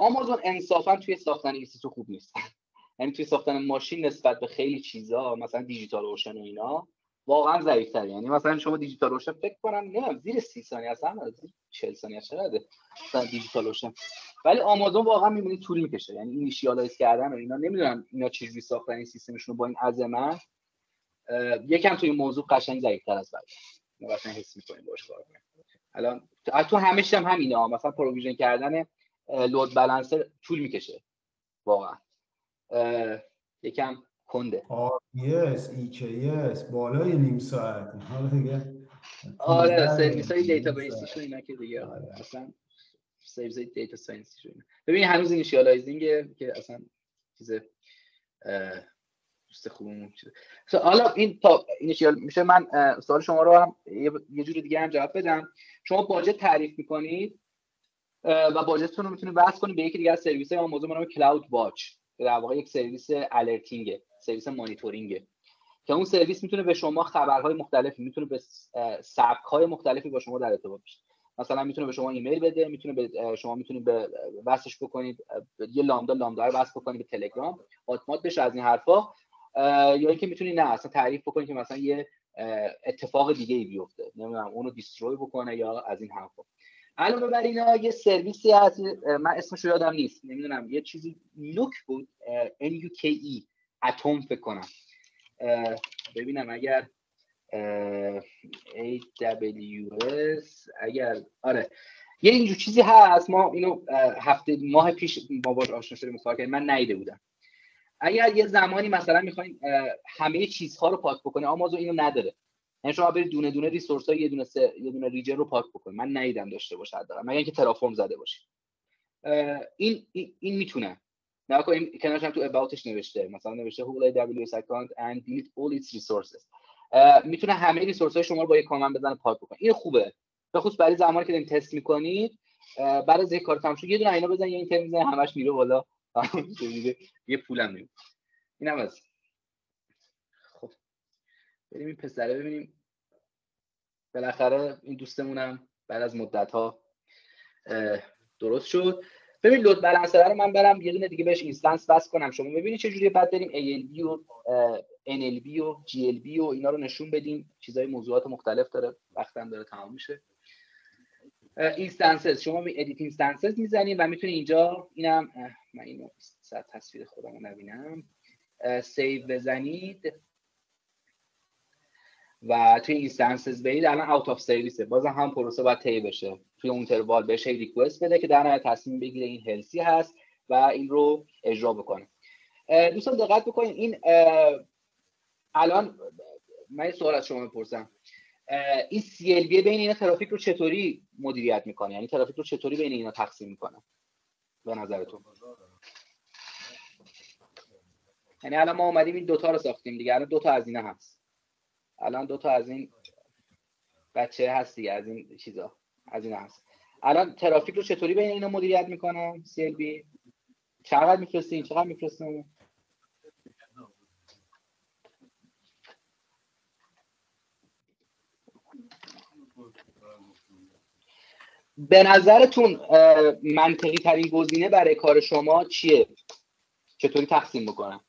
آمازون انصافا توی ساختن EC2 خوب نیست. <laughs> یعنی توی ساختن ماشین نسبت به خیلی چیزا مثلا DigitalOcean و اینا واقعا ضعیفتر. یعنی مثلا شما DigitalOcean فکر کنم نمی‌دونم زیر 30 ثانیه اصلا زیر 40 ثانیه چقدره؟ مثلا DigitalOcean ولی آمازون واقعا می‌بینی طول می‌کشه. یعنی initialize کردن و اینا نمی‌دونم اینا چجوری ساختن این سیستمشون با این عظمت یکم توی موضوع قشنگ ضعیفتر از بقیه مثلا حس می‌کنیم باش کار الان تو همه هم همینه. مثلا provision کردن load balancer طول می‌کشه. واقعا. یکم کنده. آریس ایکیس بالای نیم ساعت. حالا دیگه. آره سرویس های دیتابیسیش اینا که دیگه آره. اصلا های دیتا ساینس ببین هنوز اینیشیالایزینگ که اصلا چیز دوست خوبمون حالا این تا اینیشیال میشه من سوال شما رو هم یه جوری دیگه هم جواب بدم. شما باجت تعریف می‌کنید و باجتتون رو می‌تونید وصل کنید به یکی دیگه از سرویس آمازون به کلاود واچ در واقع یک سرویس alerting سرویس مانیتورینگ که اون سرویس می‌تونه به شما خبرهای مختلفی می‌تونه به سبک های مختلفی با شما در ارتباط بشه مثلا می‌تونه به شما ایمیل بده می‌تونه به شما می‌تونید به وصلش بکنید یه Lambda Lambda رو وصل بکنید به تلگرام اتومات بشه از این حرفا. یا اینکه می‌تونید نه اصلا تعریف بکنید که مثلا یه اتفاق دیگه ای بیفته نمی‌دونم اونو destroy بکنه یا از این حرفا. علاوه بر اینا یه سرویسی هست من اسمش رو یادم نیست نمی‌دونم یه چیزی لوک بود N U K E اتم فکر کنم. ببینم اگر AWS اگر آره. یه اینجور چیزی هست. ما اینو هفته ماه پیش ما باش آشنا شدیم کردیم. من نیده بودم. اگر یه زمانی مثلا می‌خواین همه چیزها رو پاک بکنه آمازون اینو نداره. یعنی شما برید دونه دونه ریسورس ها یه دونه سه، یه دونه ریجن رو پاک بکنید. من نیدم داشته باشه حداقل. مگر اینکه ترافورم زده باشه این این, این می‌تونه. نه کنارش هم تو اباوتش نوشته. مثلا نوشته who AWS account and delete all its resources. می‌تونه همه ریسورس های شما رو با یک کامند بزنه پاک بکنه. این خوبه. به خصوص برای زمانی که دارین تست می‌کنید بعد از یک کار تموم یه دونه اینا بزن یه اینتر همش میره بالا. یه پولم میره اینم از خب. بریم این پسره ببینیم. بالاخره این دوستمونم بعد از مدت ها درست شد. ببین load balancer رو من برم یه دونه دیگه بهش instance وصل کنم. شما ببینید چه جوری بعد بریم ALB و NLB و GLB و اینا رو نشون بدیم. چیزای موضوعات مختلف داره. وقتم داره تمام میشه. instances شما می edit instances می‌زنید و می‌تونید اینجا اینم من اینو تصویر خودم رو نبینم save بزنید. و توی instances برید الان out of service ه بازم هم پروسه باید طی بشه. توی اون بهش request بده که در نهایت تصمیم بگیره این healthy هست و این رو اجرا بکنه. دوستان دقت بکنید این الان من یه سوال از شما می‌پرسم این CLB بین اینا ترافیک رو چطوری مدیریت می‌کنه؟ یعنی ترافیک رو چطوری بین اینا تقسیم می‌کنه؟ به نظرتون. یعنی الان ما اومدیم این دوتا رو ساختیم دیگه. الان دوتا از اینا هست. الان دوتا از این بچه هست دیگه از این چیزا از این هست. الان ترافیک رو چطوری بین اینا مدیریت می‌کنه؟ CLB چقدر میفرستین؟ چقدر میفرستین؟ به نظرتون منطقی ترین گزینه برای کار شما چیه؟ چطوری تقسیم بکنم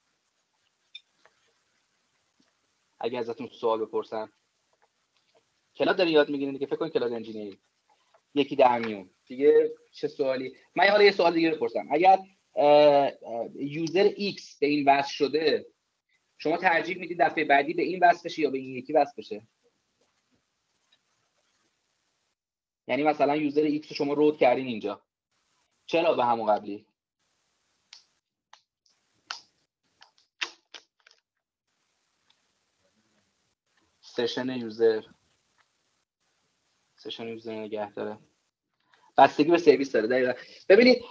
اگه ازتون سوال بپرسم. cloud داری یاد می‌گیرین دیگه؟ فکر کن cloud engineer ی. یکی در میون. دیگه چه سوالی؟ من حالا یه سوال دیگه بپرسم. اگر user X به این وصل شده شما ترجیح می‌دید دفعه بعدی به این وصل بشه یا به این یکی وصل بشه؟ یعنی مثلا user X شما route کردین اینجا. چرا به همون قبلی؟ سشن یوزر. سشن یوزر نگه داره. بستگی به سرویس داره دقیقا. ببینید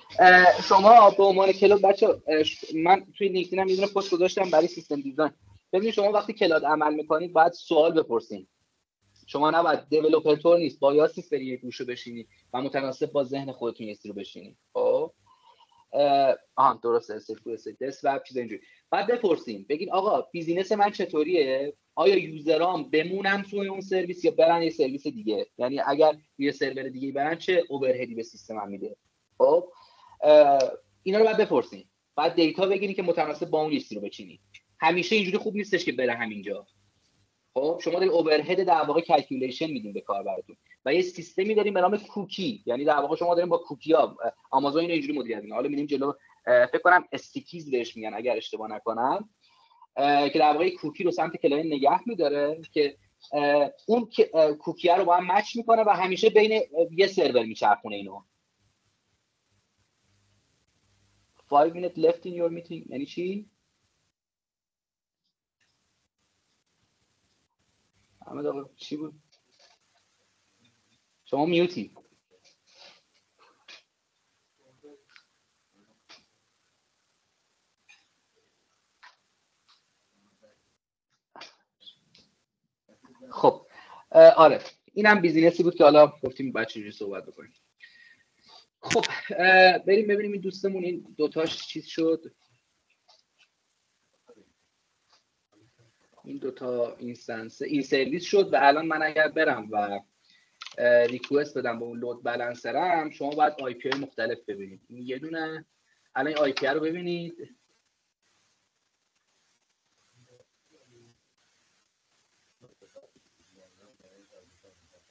شما به عنوان کلاد بچه من توی لینکدین هم یه پست گذاشتم برای سیستم دیزاین. ببینید شما وقتی کلاد عمل می‌کنید باید سوال بپرسید. شما نباید دیولپر نیست با نیست بری یک گوشه بشینید و متناسب با ذهن خودتون یه رو بشینید خب؟ آها درسته استفو دست و چیز اینجوری. بعد بپرسیم بگین آقا business من چطوریه؟ آیا user ام بمونن توی اون سرویس یا برن یه سرویس دیگه؟ یعنی اگر یه سرور دیگه برن چه overhead ی به سیستم هم میده؟ خب اینا رو باید بپرسیم. بعد data بگیرید که متناسب با اون لیستی رو بچینید همیشه اینجوری خوب نیستش که بره همینجا. خب شما دارید overhead در واقع calculation میدین به کاربرتون و یه سیستمی داریم به نام کوکی. یعنی در واقع شما داریم با کوکی ها آمازون اینو اینجوری مدیریت می‌کنه حالا میریم جلو. فکر کنم sticky بهش میگن اگر اشتباه نکنم. که در واقع کوکی رو سمت client نگه میداره که اون کوکی رو با هم match می‌کنه و همیشه بین یه سرور میچرخونه اینو. 5 minutes left in your meeting. یعنی چی؟ آقا چی بود؟ شما mute ی. خب آره اینم business ی بود که حالا گفتیم بعد چجوری صحبت بکنیم. خب بریم ببینیم این دوستمون این دوتاش چیز شد. این دوتا instance in service شد و الان من اگر برم و request بدم به اون load balancer م شما باید آی پی مختلف ببینید. یه دونه. الان آی پی رو ببینید.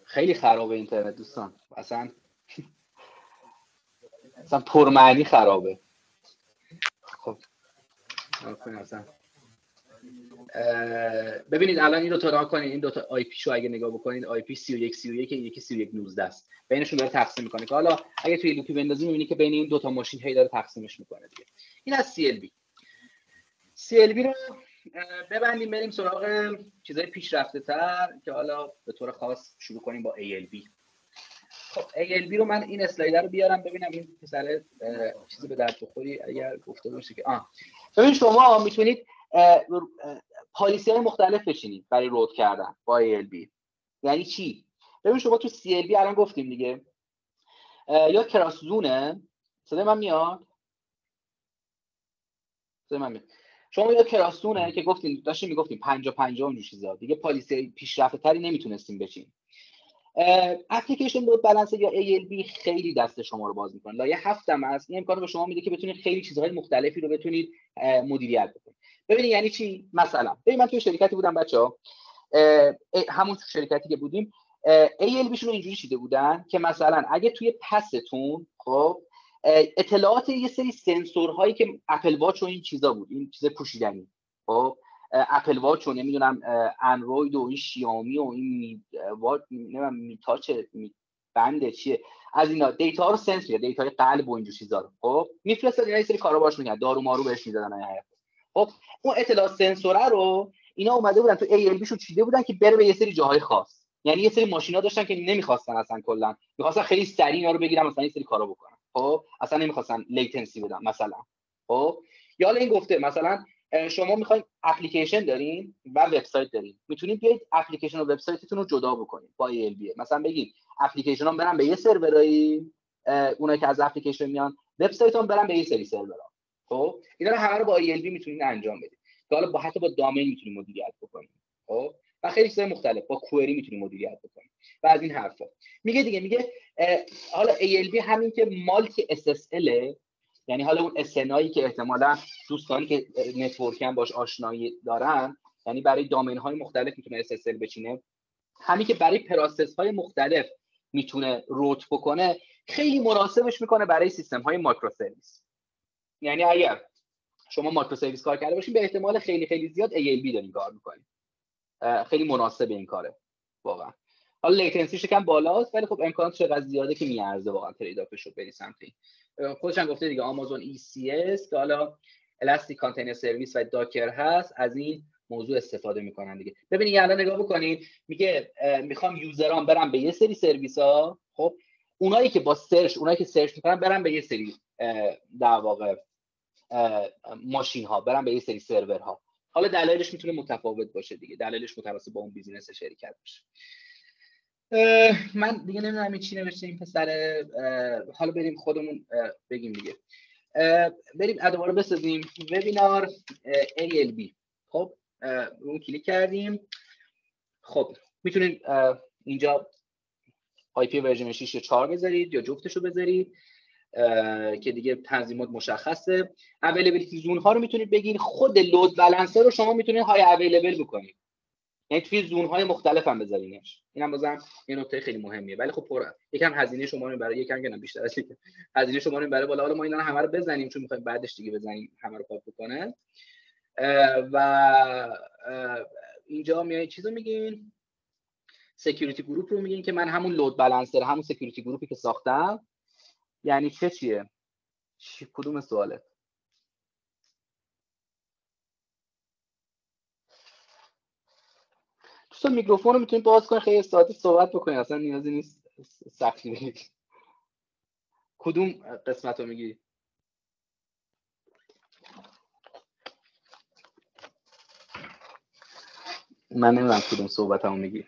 خیلی خرابه اینترنت دوستان. اصلا اصلا پرمعنی خرابه. خب. اصلا. ببینید الان این رو تا کنید این دو تا آی پی شو اگه نگاه بکنید آی پی 31 31 یکی 31 19 است. بینشون داره تقسیم می‌کنه که حالا اگه توی loop ی بندازی می‌بینی که بین این دو تا ماشین هی داره تقسیمش می‌کنه دیگه. این از CLB CLB رو ببندیم بریم سراغ چیزای پیشرفته تر که حالا به طور خاص شروع کنیم با ALB خب ALB رو من این اسلاید رو بیارم ببینم این پسر چیزی به درد بخوری اگر گفته باشه که آه. ببین شما می‌تونید پالیسی های مختلف بشینید برای رود کردن با ALB یعنی چی؟ ببین شما تو CLB الان گفتیم دیگه. یا کراس زونه صدای من میاد؟ صدای من میاد. شما یا کراستونه که گفتیم داشتیم می‌گفتیم 50 50 اونجور چیزا. دیگه پالیسی پیشرفته تری نمی‌تونستیم بچین اپلیکیشن لود بالانس یا ALB خیلی دست شما رو باز می‌کنه. لایه هفتم است. این امکان به شما میده که بتونید خیلی چیزهای مختلفی رو بتونید مدیریت بکنید. ببینید یعنی چی؟ مثلا ببین من توی شرکتی بودم بچه ها همون شرکتی که بودیم. ALB رو اینجوری چیده بودن که مثلا اگه توی path تون خب اطلاعات یه سری سنسورهایی که Apple Watch و این چیزا بود این چیز پوشیدنی خب Apple Watch و نمی‌دونم اندروید و این Xiaomi و این watch نمی‌دونم میتاچ می بنده چیه؟ از اینا data رو send میده data قلب و اینجور چیزا رو. خب؟ میفرستاد اینا یه سری کارا باش می‌کنن دارو مارو بهش می‌دادن خب؟ اون اطلاعات سنسوره رو اینا اومده بودن تو ALB شو چیده بودن که بره به یه سری جاهای خاص. یعنی یه سری ماشینا داشتن که نمی‌خواستن اصلا کلا می‌خواستن خیلی سریع اینا رو بگیرن مثلا یه سری کارا بکنن. خب؟ اصلا نمی‌خواستن latency بدن مثلا. خب؟ یا این گفته مثلا شما می‌خواین اپلیکیشن دارین و وبسایت دارین. می‌تونید بیاید اپلیکیشن و وبسایتتون رو جدا بکنید با ALB مثلا بگید اپلیکیشن هم برن به یه سرورایی اونایی که از اپلیکیشن میان وبسایت هم برن به یه سری سرورها خب؟ اینا رو همه رو با ALB می‌تونید انجام بدید که حالا با حتی با domain می‌تونید مدیریت بکنید خب؟ و خیلی چیزای مختلف. با query می‌تونید مدیریت بکنید و از این حرفا. میگه دیگه میگه حالا ALB همین که multi SSL یعنی حالا اون SNI یی که احتمالا دوستانی که network ی باش آشنایی دارن یعنی برای domain های مختلف می‌تونه SSL بچینه. همین که برای process های مختلف می‌تونه route بکنه خیلی مناسبش می‌کنه برای سیستم های microservice یعنی اگر شما microservice کار کرده باشین به احتمال خیلی خیلی زیاد ALB دارین کار می‌کنین. خیلی مناسب این کاره واقعا. حالا latency ش کم بالاست ولی خب امکانات چقدر زیاده که میارزه واقعا trade-off ش رو بری سمت خودش گفته دیگه آمازون ECS که حالا Elastic Container Service و Docker هست از این موضوع استفاده می‌کنن دیگه. ببینید الان نگاه بکنید میگه می‌خوام user ان برن به یه سری سرویس ها خب اونایی که با search اونایی که search می‌کنن برن به یه سری در واقع ماشین ها برن به یه سری سرور ها حالا دلایلش می‌تونه متفاوت باشه دیگه. دلایلش متوسط با اون business شرکت باشه. من دیگه نمی‌دونم چی نوشته این پسر حالا بریم خودمون بگیم دیگه. بریم دوباره بسازیم. webinar ALB خب اون کلیک کردیم. خب می‌تونید اینجا IP version 6 یا 4 بذارید یا جفتش رو بذارید که دیگه تنظیمات مشخصه. availability zone ها رو می‌تونید بگین. خود load balancer رو شما می‌تونید high available بکنید. یعنی توی zone های مختلف هم بذارینش. این هم بازم یه نکته خیلی مهمیه. ولی خب پر یکم هزینه شما رو برای یکم که بیشتر از هزینه شما رو برای بالا. حالا ما اینا همه رو بزنیم چون می‌خوایم بعدش دیگه بزنیم همه رو پاک بکنه. و اینجا میای چیزو میگین؟ security group رو میگین که من همون load balancer همون security group ی که ساختم. یعنی چه چیه؟ چی کدوم سواله؟ دوستان میکروفون رو می‌تونید باز کنید خیلی راحت صحبت بکنید اصلا نیازی نیست سختی بگید کدوم قسمت رو میگی؟ من نمی‌دونم کدوم صحبت همون میگی.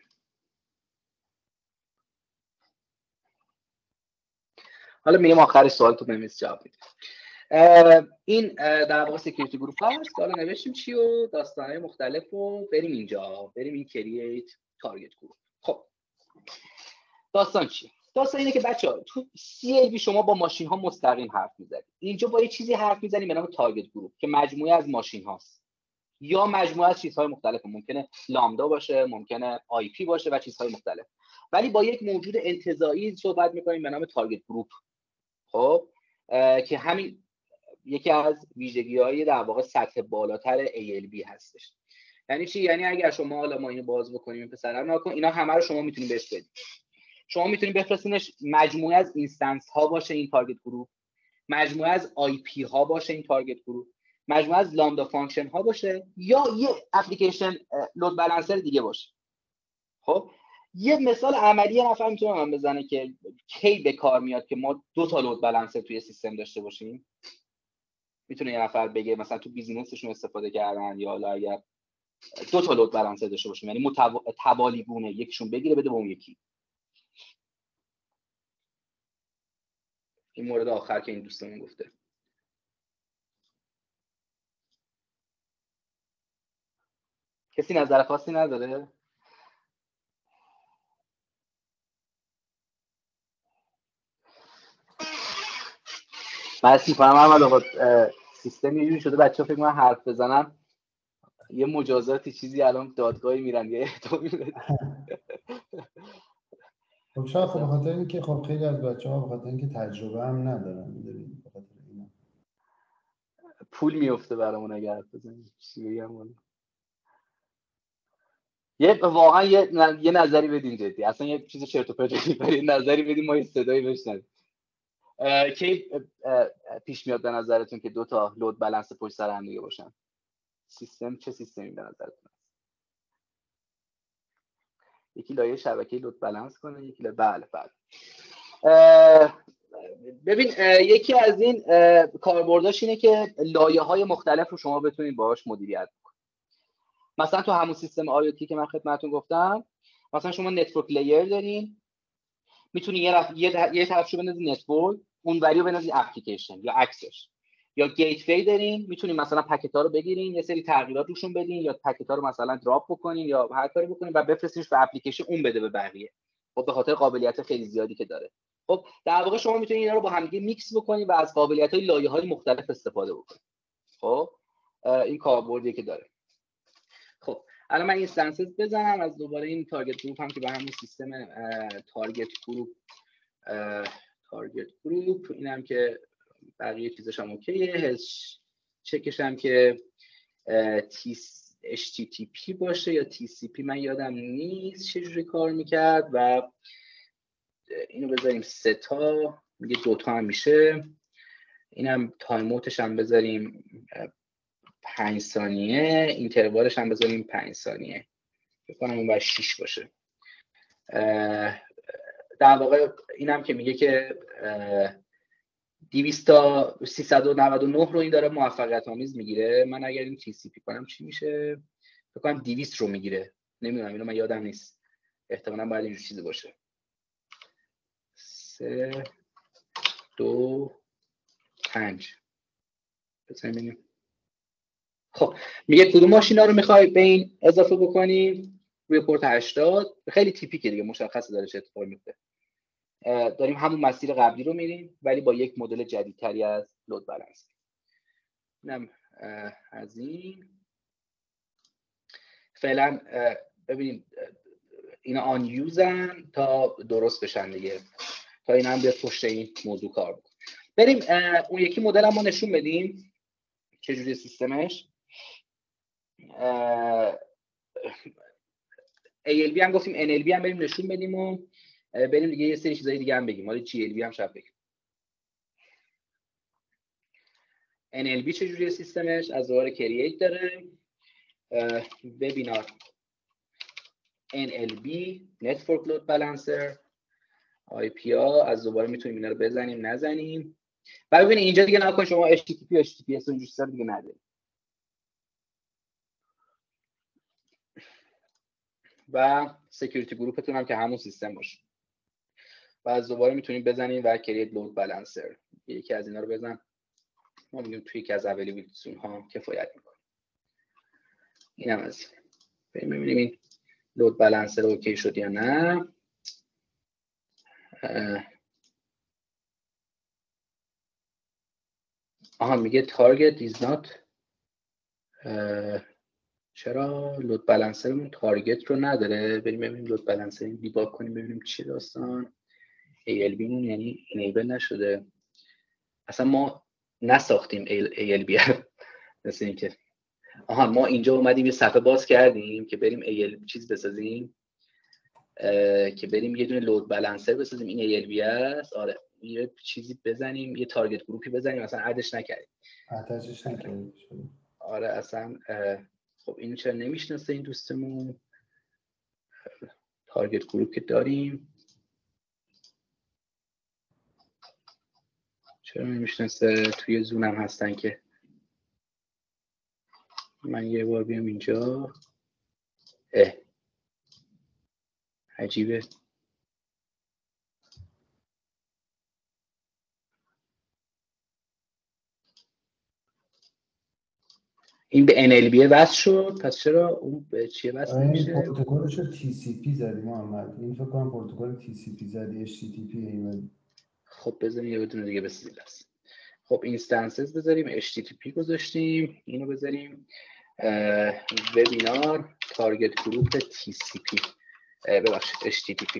حالا میریم آخر سوال تو بنویس جواب میدیم این در واقع security group هست. حالا نوشتیم چی و داستانهای مختلف رو بریم اینجا. بریم این create target group خب. داستان چی داستان اینه که بچه ها تو CLB شما با ماشین ها مستقیم حرف می‌زنید. اینجا با یه چیزی حرف می‌زنیم به نام target group که مجموعه از ماشین هاست. یا مجموعه از چیزهای مختلف. ممکنه Lambda باشه ممکنه IP باشه و چیزهای مختلف. ولی با یک موجود انتزاعی صحبت می‌کنیم به نام target group خب. که همین یکی از ویژگی های در واقع سطح بالاتر ALB هستش. یعنی چی؟ یعنی اگر شما حالا ما اینو باز بکنیم پسر نکن اینا همه رو شما می‌تونید بهش بدید شما می‌تونید بفرستینش مجموعه از instance ها باشه این target group مجموعه از IP ها باشه این target group مجموعه از Lambda function ها باشه یا یه application load balancer دیگه باشه. خب؟ یه مثال عملی نفر می‌تونه من بزنه که کی به کار میاد که ما دو تا load balancer توی سیستم داشته باشیم. می‌تونه یه نفر بگه مثلا تو business شون استفاده کردن یا حالا اگر دو تا load balancer داشته باشیم یعنی متوالی گونه یکیشون بگیره بده به اون یکی. این مورد آخر که این دوستمون گفته. کسی نظر خاصی نداره؟ من سی کنم سیستم یه جوری شده بچه فکر من حرف بزنم یه مجازاتی چیزی الان دادگاهی میرن یه احتامی <laughs> خب شاید خب بخاطر اینکه خب خیلی از بچه ها بخاطر اینکه تجربه هم ندارن پول میفته برامون اگر حرف بزنیم چی یه واقعا یه, یه نظری بدین جدی. اصلا یه چیز چرت و پرت یه نظری بدین ما یه صدایی بشنویم. کی پیش میاد به نظرتون که دو تا لود بالانس پشت سر هم دیگه باشن؟ سیستم چه سیستمی به نظرتون یکی لایه شبکه load balance کنه یکی لایه بله بله. ببین یکی از این کاربرداش اینه که لایه های مختلف رو شما بتونید باهاش مدیریت کنید مثلا تو همون سیستم IoT که من خدمتتون گفتم مثلا شما network layer دارین می‌تونی یه. یه, یه طرفشو بندازی network اون رو بندازی اپلیکیشن یا عکسش یا gateway دارین می‌تونین مثلا packet ها رو بگیرین یه سری تغییرات روشون بدین یا packet ها رو مثلا drop بکنین یا هر کاری بکنین و بفرستینش به اپلیکیشن اون بده به بقیه. خب به خاطر قابلیت خیلی زیادی که داره. خب در واقع شما می‌تونید اینا رو با همدیگه میکس بکنین و از قابلیت های لایه های مختلف استفاده بکنین. خب؟ این کاربردی که داره. خب الان من این instances بزنم از دوباره این target group هم که به همون سیستم target group target group. اینم که بقیه چیزش هم OK ه. هش چکش هم که HTTP باشه یا TCP من یادم نیست چجوری کار می‌کرد و اینو بذاریم سه تا. میگه دوتا هم میشه. اینم تایموتش هم بذاریم پنج ثانیه. اینتروالش هم بذاریم پنج ثانیه. بکنم اون باید شیش باشه. در واقع اینم که میگه که 200 تا 399 رو این داره موفقیت آمیز می‌گیره. من اگر این تی کنم چی میشه؟ فکر کنم 200 رو می‌گیره. نمی‌دونم اینو من یادم نیست. احتمالاً باید اینجور چیزی باشه. سه دو پنج. بزنیم خب میگه کدوم ماشینا رو می‌خوای به این اضافه بکنیم روی پورت 80 خیلی تیپیکه دیگه مشخصه داره چه اتفاقی میفته داریم همون مسیر قبلی رو میریم ولی با یک مدل جدیدتری از لود بالانس اینم از این. فعلا ببینید اینا آن یوزن تا درست بشن دیگه. تا این هم بیاد پشت این موضوع کار بکن بریم اون یکی مدل هم ما نشون بدیم. چجوری سیستمش؟ ALB هم گفتیم NLB هم بریم نشون بدیم و بریم دیگه یه سری چیزای دیگه هم بگیم حالا جی ال بی هم شب بگیم NLB چجوری سیستمش از دوباره کرییت داره وبینار NLB Network Load Balancer. IPA از دوباره می‌تونیم اینا رو بزنیم نزنیم و ببینید اینجا دیگه نکن شما HTTP و HTTPS و دیگه نداریم و سکیوریتی گروپتون هم که همون سیستم باشه و از دوباره می‌تونیم بزنیم و کریت لود بالانسر یکی از اینا رو بزن. ما میگیم توی یکی از availability zone ها کفایت می‌کنه این هم از این. ببینیم این load balancer اوکی شد یا نه. آها میگه target is not چرا load balancer مون target رو نداره؟ بریم ببینیم load balancer debug کنیم ببینیم چی داستان. ALB مون یعنی انیبل نشده. اصلا ما نساختیم ALB مثل اینکه. آها ما اینجا اومدیم یه صفحه باز کردیم که بریم AL چیز بسازیم. که بریم یه دونه لود بالانسر بسازیم. این ALB است. آره یه چیزی بزنیم یه تارگت گروپی بزنیم. اصلا عدش نکردیم. عدش نکردیم. آره اصلا خب این چرا نمی‌شناسه این دوستمون؟ تارگت گروپ که داریم. چرا نمی‌شناسه؟ توی زونم هستن که. من یه بار بیام اینجا. اه. عجیبه. این به NLB وصل شد؟ پس چرا اون به چیه وصل میشه این پروتکلش رو TCP زدی محمد. این فکر کنم پروتکل TCP زدی HTTP خب بذاریم یه بدون دیگه بسازیم بس. خب اینستنسز بذاریم HTTP گذاشتیم اینو بذاریم وبینار تارگت گروپ TCP ببخشید HTTP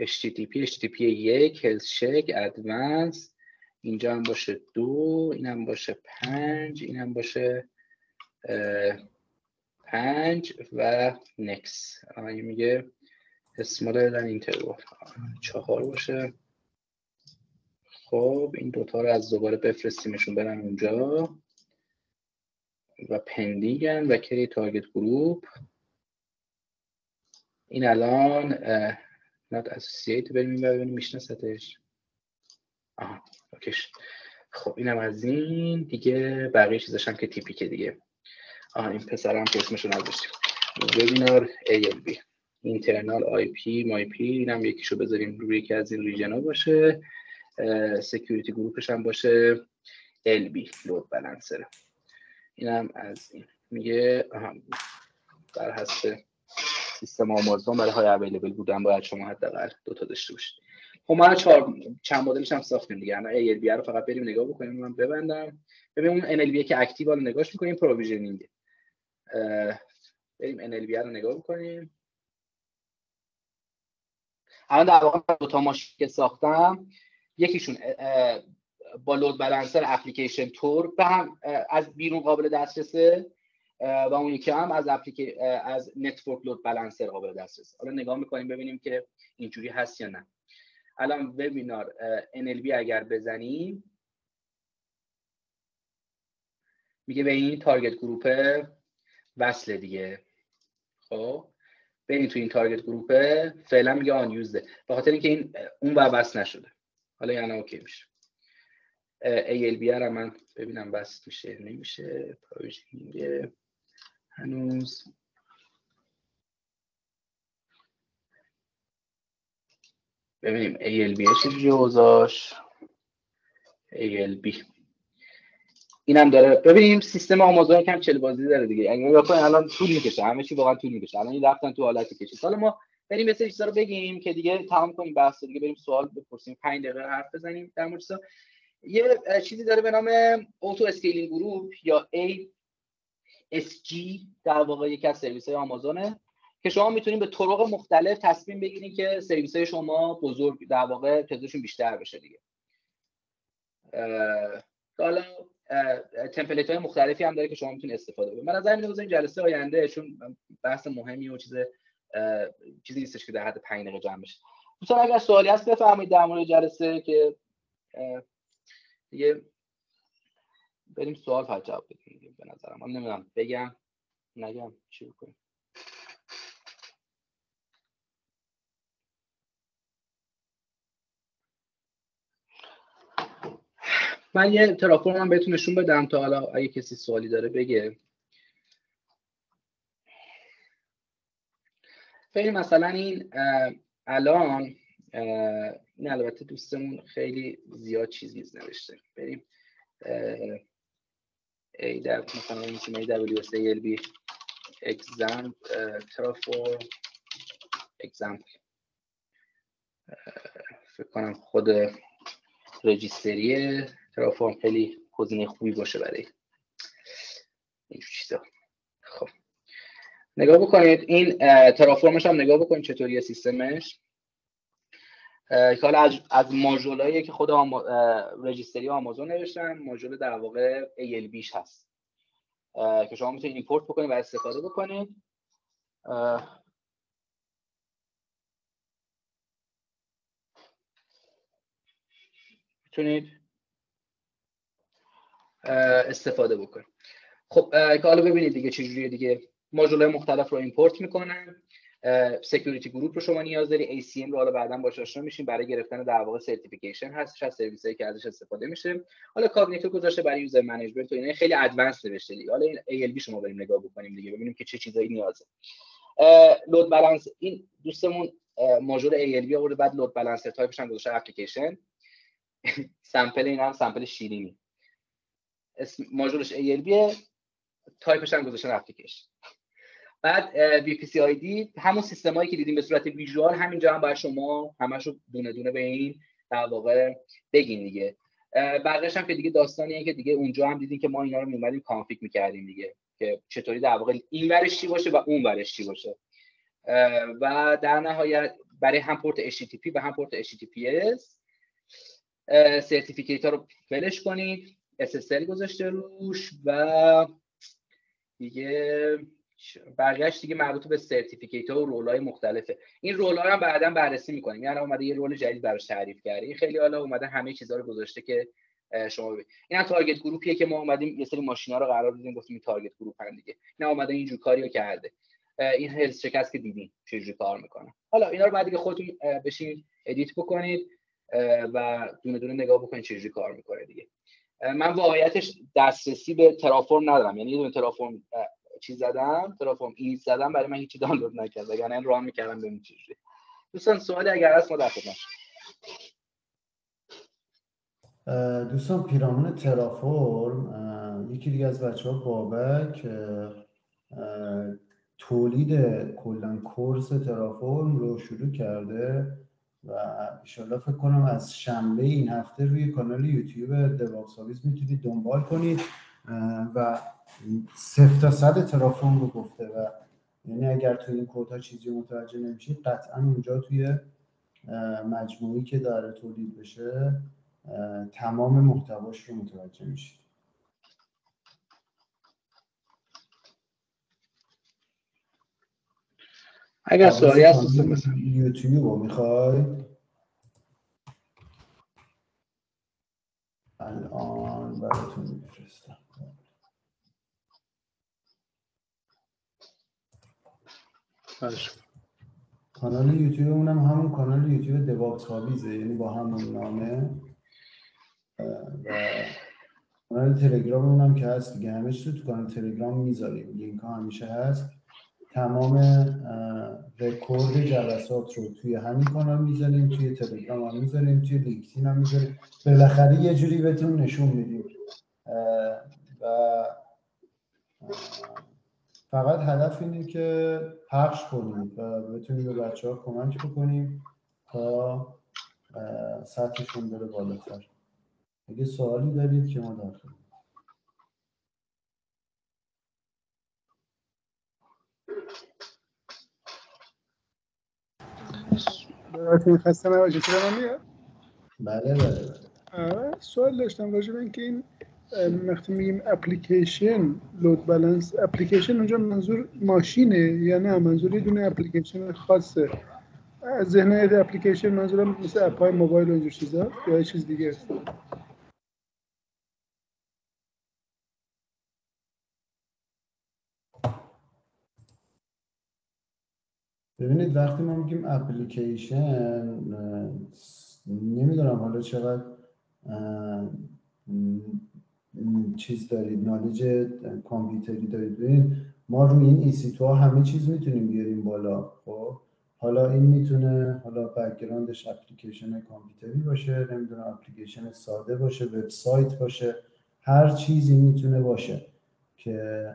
HTTP HTTP یک هلس شک ادوانس اینجا هم باشه دو این هم باشه پنج این هم باشه پنج و نکس این میگه smaller interval چهار باشه. خب این دوتا رو از دوباره بفرستیمشون برن اونجا. و pending ن و create target group. این الان not associate بریم این ببینیم میشناستش. آها اوکیه. خب اینم از این. دیگه بقیه چیزش هم که typical ه دیگه. آها این پسرم که اسمشو نذاشتیم. webinar ALB internal آی پی مای پی اینم یکیشو بذاریم روی یکی از این region باشه. security group ش هم باشه LB load balancer اینم از این. میگه در حسب سیستم آمازون برای های available بودن باید شما حداقل دو تا داشته باشید. خب ما چهار چند مدلش هم ساختیم دیگه. الان ALB رو فقط بریم نگاه بکنیم من ببندم. ببینیم اون NLB که active رو نگاهش می‌کنیم provisioning بریم NLB رو نگاه بکنیم. الان در واقع دو تا ماشین که ساختم یکیشون با load balancer application تور به هم از بیرون قابل دسترسه و اون یکی هم از اپلیک از network load balancer قابل دسترسه. حالا نگاه می‌کنیم ببینیم که اینجوری هست یا نه. الان webinar NLB اگر بزنیم میگه به این target group وصله دیگه. خب برین تو این target group فعلا میگه unused ه. به خاطر اینکه این اون وصل نشده. حالا یعنی اوکی میشه. ALB رو من ببینم بس میشه نمیشه. provisioning هنوز. ببینیم ALB چجوری اوضاش ALB اینم داره. ببینیم سیستم آمازون کم چل بازی داره دیگه. کنید الان طول می‌کشه. همه چی واقعا طول می‌کشه. الان این رفتن تو حالت کشید حالا ما بریم یه سری رو بگیم که دیگه تمام کنیم بحث دیگه بریم سوال بپرسیم 5 دقیقه حرف بزنیم در مورد یه چیزی داره به نام auto scaling group یا ASG در واقع یکی از سرویس های آمازونه که شما می‌تونید به طرق مختلف تصمیم بگیرید که سرویس های شما بزرگ در واقع تعدادشون بیشتر بشه دیگه. حالا تمپلیت های مختلفی هم داره که شما می‌تونید استفاده کنید. من میاد این جلسه آینده چون بحث مهمی و چیز چیزی نیستش که در حد 5 دقیقه جمع بشه. دوستان اگر سوالی هست بفرمایید در مورد جلسه که دیگه بریم سوال فقط جواب بدیم به نظرم. من نمی‌دونم بگم نگم چی بکنیم؟ من یه ترافورم هم بهتون نشون بدم تا حالا اگه کسی سوالی داره بگه. خیلی مثلا این الان این البته دوستمون خیلی زیاد چیز نیز نوشته. بریم ای در مثلا این ای دبلیو اس ال بی اگزامپ ترافور اگزامپل فکر کنم خود رجیستری ترافورم خیلی گزینه خوبی باشه برای این چیزا. نگاه بکنید این ترافورمش هم نگاه بکنید چطوریه سیستمش. که حالا از, از ماژولایی که خود آما... registry آمازون نوشتن ماژول در واقع ALB ش هست. که شما می‌تونید import بکنید و استفاده بکنید. می‌تونید استفاده بکنید. خب که حالا ببینید دیگه چجوریه دیگه. ماژول مختلف رو import می‌کنن. security group رو شما نیاز داری. ACM رو حالا بعدا باش آشنا میشین برای گرفتن در واقع certification هستش از سرویس هایی که ازش استفاده میشه. حالا Cognito گذاشته برای user management و اینا. خیلی advance نوشته دیگه. حالا این ALB شما بریم نگاه بکنیم دیگه. ببینیم که چه چیزایی نیازه. load balance این دوستمون module ALB آورده. بعد load balancer type ش هم گذاشته. application sample <laughs> این هم sample شیرینی. اسم ماژولش ALB type ش هم گذاشتن اپلیکیشن بعد VPC ID همون سیستمایی که دیدیم به صورت visual همینجا هم باید شما همشو دونه دونه به این در واقع بگین دیگه. بقیه‌اش هم که دیگه داستانیه که دیگه اونجا هم دیدیم که ما اینا رو میومدیم config می‌کردیم دیگه که چطوری در واقع این ورش چی باشه و اون ورش چی باشه. و در نهایت برای هم port HTTP و هم port HTTPS certificate ها رو فلش کنید SSL گذاشته روش و دیگه بقیه‌ش دیگه مربوط به certificate ها و rule های مختلفه. این rule ها هم بعدا بررسی می‌کنیم. یعنی اومده یه rule جدید براش تعریف کرده. این خیلی حالا اومده همه چیزها رو گذاشته که شما ببینید. این هم target group یه که ما اومدیم یه سری ماشینا رو قرار دادیم گفتیم target group هم دیگه. نه اومده اینجور کاریو کرده. این health check هست که دیدین چجوری کار می‌کنه. حالا اینا رو بعد دیگه خودتون بشین edit بکنید و دونه دونه نگاه بکنید چجوری کار می‌کنه دیگه. من واقعیتش دسترسی به Terraform ندارم. یعنی یه دونه Terraform چیز زدم؟ Terraform این زدم برای من هیچی دانلود نکرد یعنی این run می‌کردم ببینم چجوری دوستان سوالی اگر هست ما در دوستان پیرامون ترافورم یکی دیگه از بچه ها بابک تولید کلا کورس ترافورم رو شروع کرده و ایشالله فکر کنم از شنبه این هفته روی کانال یوتیوب دواب ساویز می‌تونید دنبال کنید. و صفر تا صد ترافورم رو گفته و یعنی اگر توی این کوتا چیزی متوجه نمیشید قطعا اونجا توی مجموعی که داره تولید بشه تمام محتواش رو متوجه میشید اگر سوالی هست مثلا یوتیوب رو می‌خوای؟ الان براتون میفرستم. کانال یوتیوب اونم همون کانال یوتیوب DevOps Hobbies ه یعنی با همون نامه. و کانال تلگرام اونم که هست دیگه همش تو کانال تلگرام می‌ذاریم. لینک ها همیشه هست. تمام رکورد جلسات رو توی همین کانال می‌ذاریم توی تلگرام هم می‌ذاریم توی لینکدین هم می‌ذاریم. بالاخره یه جوری بهتون نشون میدیم و فقط هدف اینه که پخش کنیم و بتونیم به بچه ها کمک بکنیم تا سطحشون بره بالاتر. اگه سوالی دارید که ما براتون خسته نباشید. صدا میاد بله بله بله. سوال داشتم راجع به اینکه این وقتی میگیم اپلیکیشن لود بالانس اپلیکیشن اونجا منظور ماشینه یا نه منظور یه دونه اپلیکیشن خاصه. ذهن اپلیکیشن منظورم مثل اپ های موبایل و چیزا یا چیز دیگه. است ببینید وقتی ما میگیم اپلیکیشن نمی‌دونم حالا چقدر چیز دارید knowledge کامپیوتری دارید. ببینید ما روی این EC2 همه چیز می‌تونیم بیاریم بالا خب؟ حالا این می‌تونه حالا background ش اپلیکیشن کامپیوتری باشه نمی‌دونم اپلیکیشن ساده باشه وبسایت باشه هر چیزی می‌تونه باشه که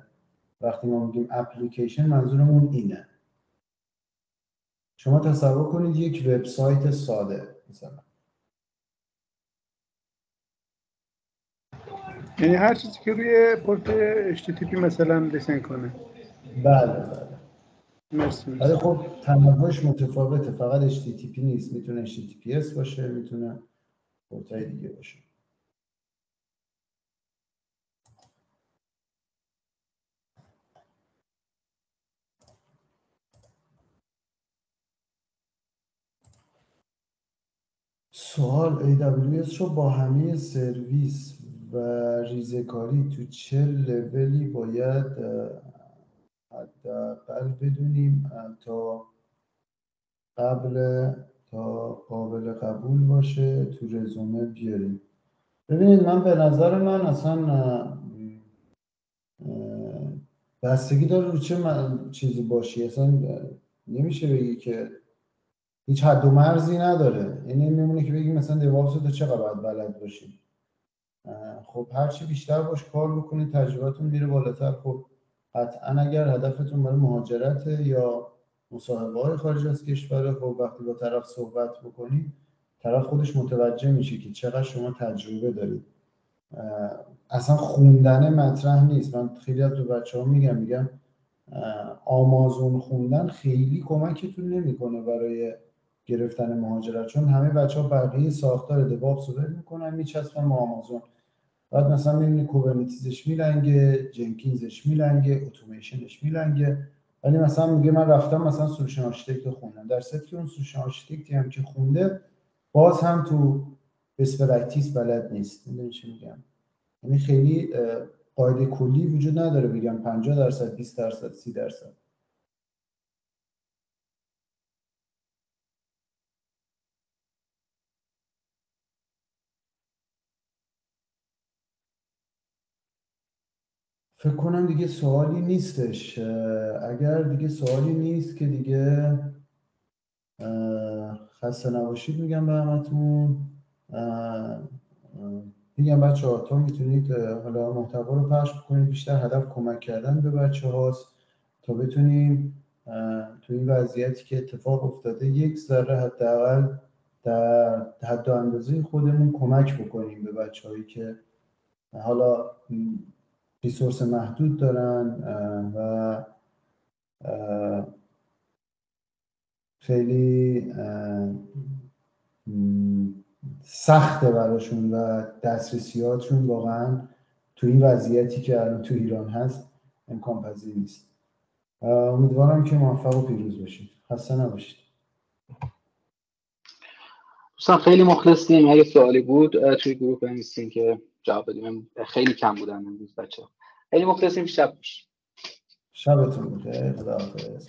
وقتی ما میگیم اپلیکیشن منظورمون اینه. شما تصور کنید یک وبسایت ساده مثلا. یعنی هر چیزی که روی پورت HTTP مثلا لسن کنه. بله بله. مرسی ولی خب تنوعش متفاوته. فقط HTTP نیست. می‌تونه HTTPS باشه می‌تونه پورت دیگه باشه. سوال AWS رو با همه سرویس و ریزکاری تو چه لولی باید حداقل بدونیم تا قبل تا قابل قبول باشه تو رزومه بیاریم. ببینید من به نظر من اصلا بستگی داره رو چه چیزی باشی. اصلا نمیشه بگی که هیچ حد و مرزی نداره. یعنی میمونه که بگیم مثلا دیوابس تو چقدر باید بلد باشی. خب هرچی بیشتر باش کار بکنید تجربتون میره بالاتر. خب قطعا اگر هدفتون برای مهاجرت یا مصاحبه های خارج از کشور خب وقتی با طرف صحبت بکنید طرف خودش متوجه میشه که چقدر شما تجربه دارید. اصلا خوندن مطرح نیست. من خیلی از تو بچه ها میگم میگم آمازون خوندن خیلی کمکتون نمی‌کنه برای گرفتن مهاجرت. چون همه بچه ها بقیه ساختار DevOps رو می‌کنن میچسبن ما آمازون. بعد مثلا می‌بینی Kubernetes ش میلنگه Jenkins ش میلنگه اتوماسیونش میلنگه. ولی مثلا میگه من رفتم مثلا solution architect خوندم. در صورتی که اون solution architect ی هم که خونده باز هم DevOps بلد نیست. می‌دونی چی میگم؟ یعنی خیلی قاعده کلی وجود نداره بگم. 50 درصد 20 درصد 30 درصد. فکر کنم دیگه سوالی نیستش. اگر دیگه سوالی نیست که دیگه خسته نباشید میگم به همتون. میگم بچه ها تا می‌تونید حالا محتوا رو پخش بکنید بیشتر هدف کمک کردن به بچه هاست تا بتونیم تو این وضعیتی که اتفاق افتاده یک ذره حداقل در حد اندازه خودمون کمک بکنیم به بچه هایی که حالا ریسورس محدود دارن و خیلی سخته براشون و دسترسیاتشون واقعا تو این وضعیتی که الان تو ایران هست امکان پذیر نیست. امیدوارم که موفق و پیروز باشید. خسته نباشید. دوستان خیلی مخلصیم. اگه سوالی بود توی گروه بنویسین که جواب بدیم. خیلی کم بودن امروز بچه خیلی مخلصیم. شب شبتون بخیر. خداحافظ.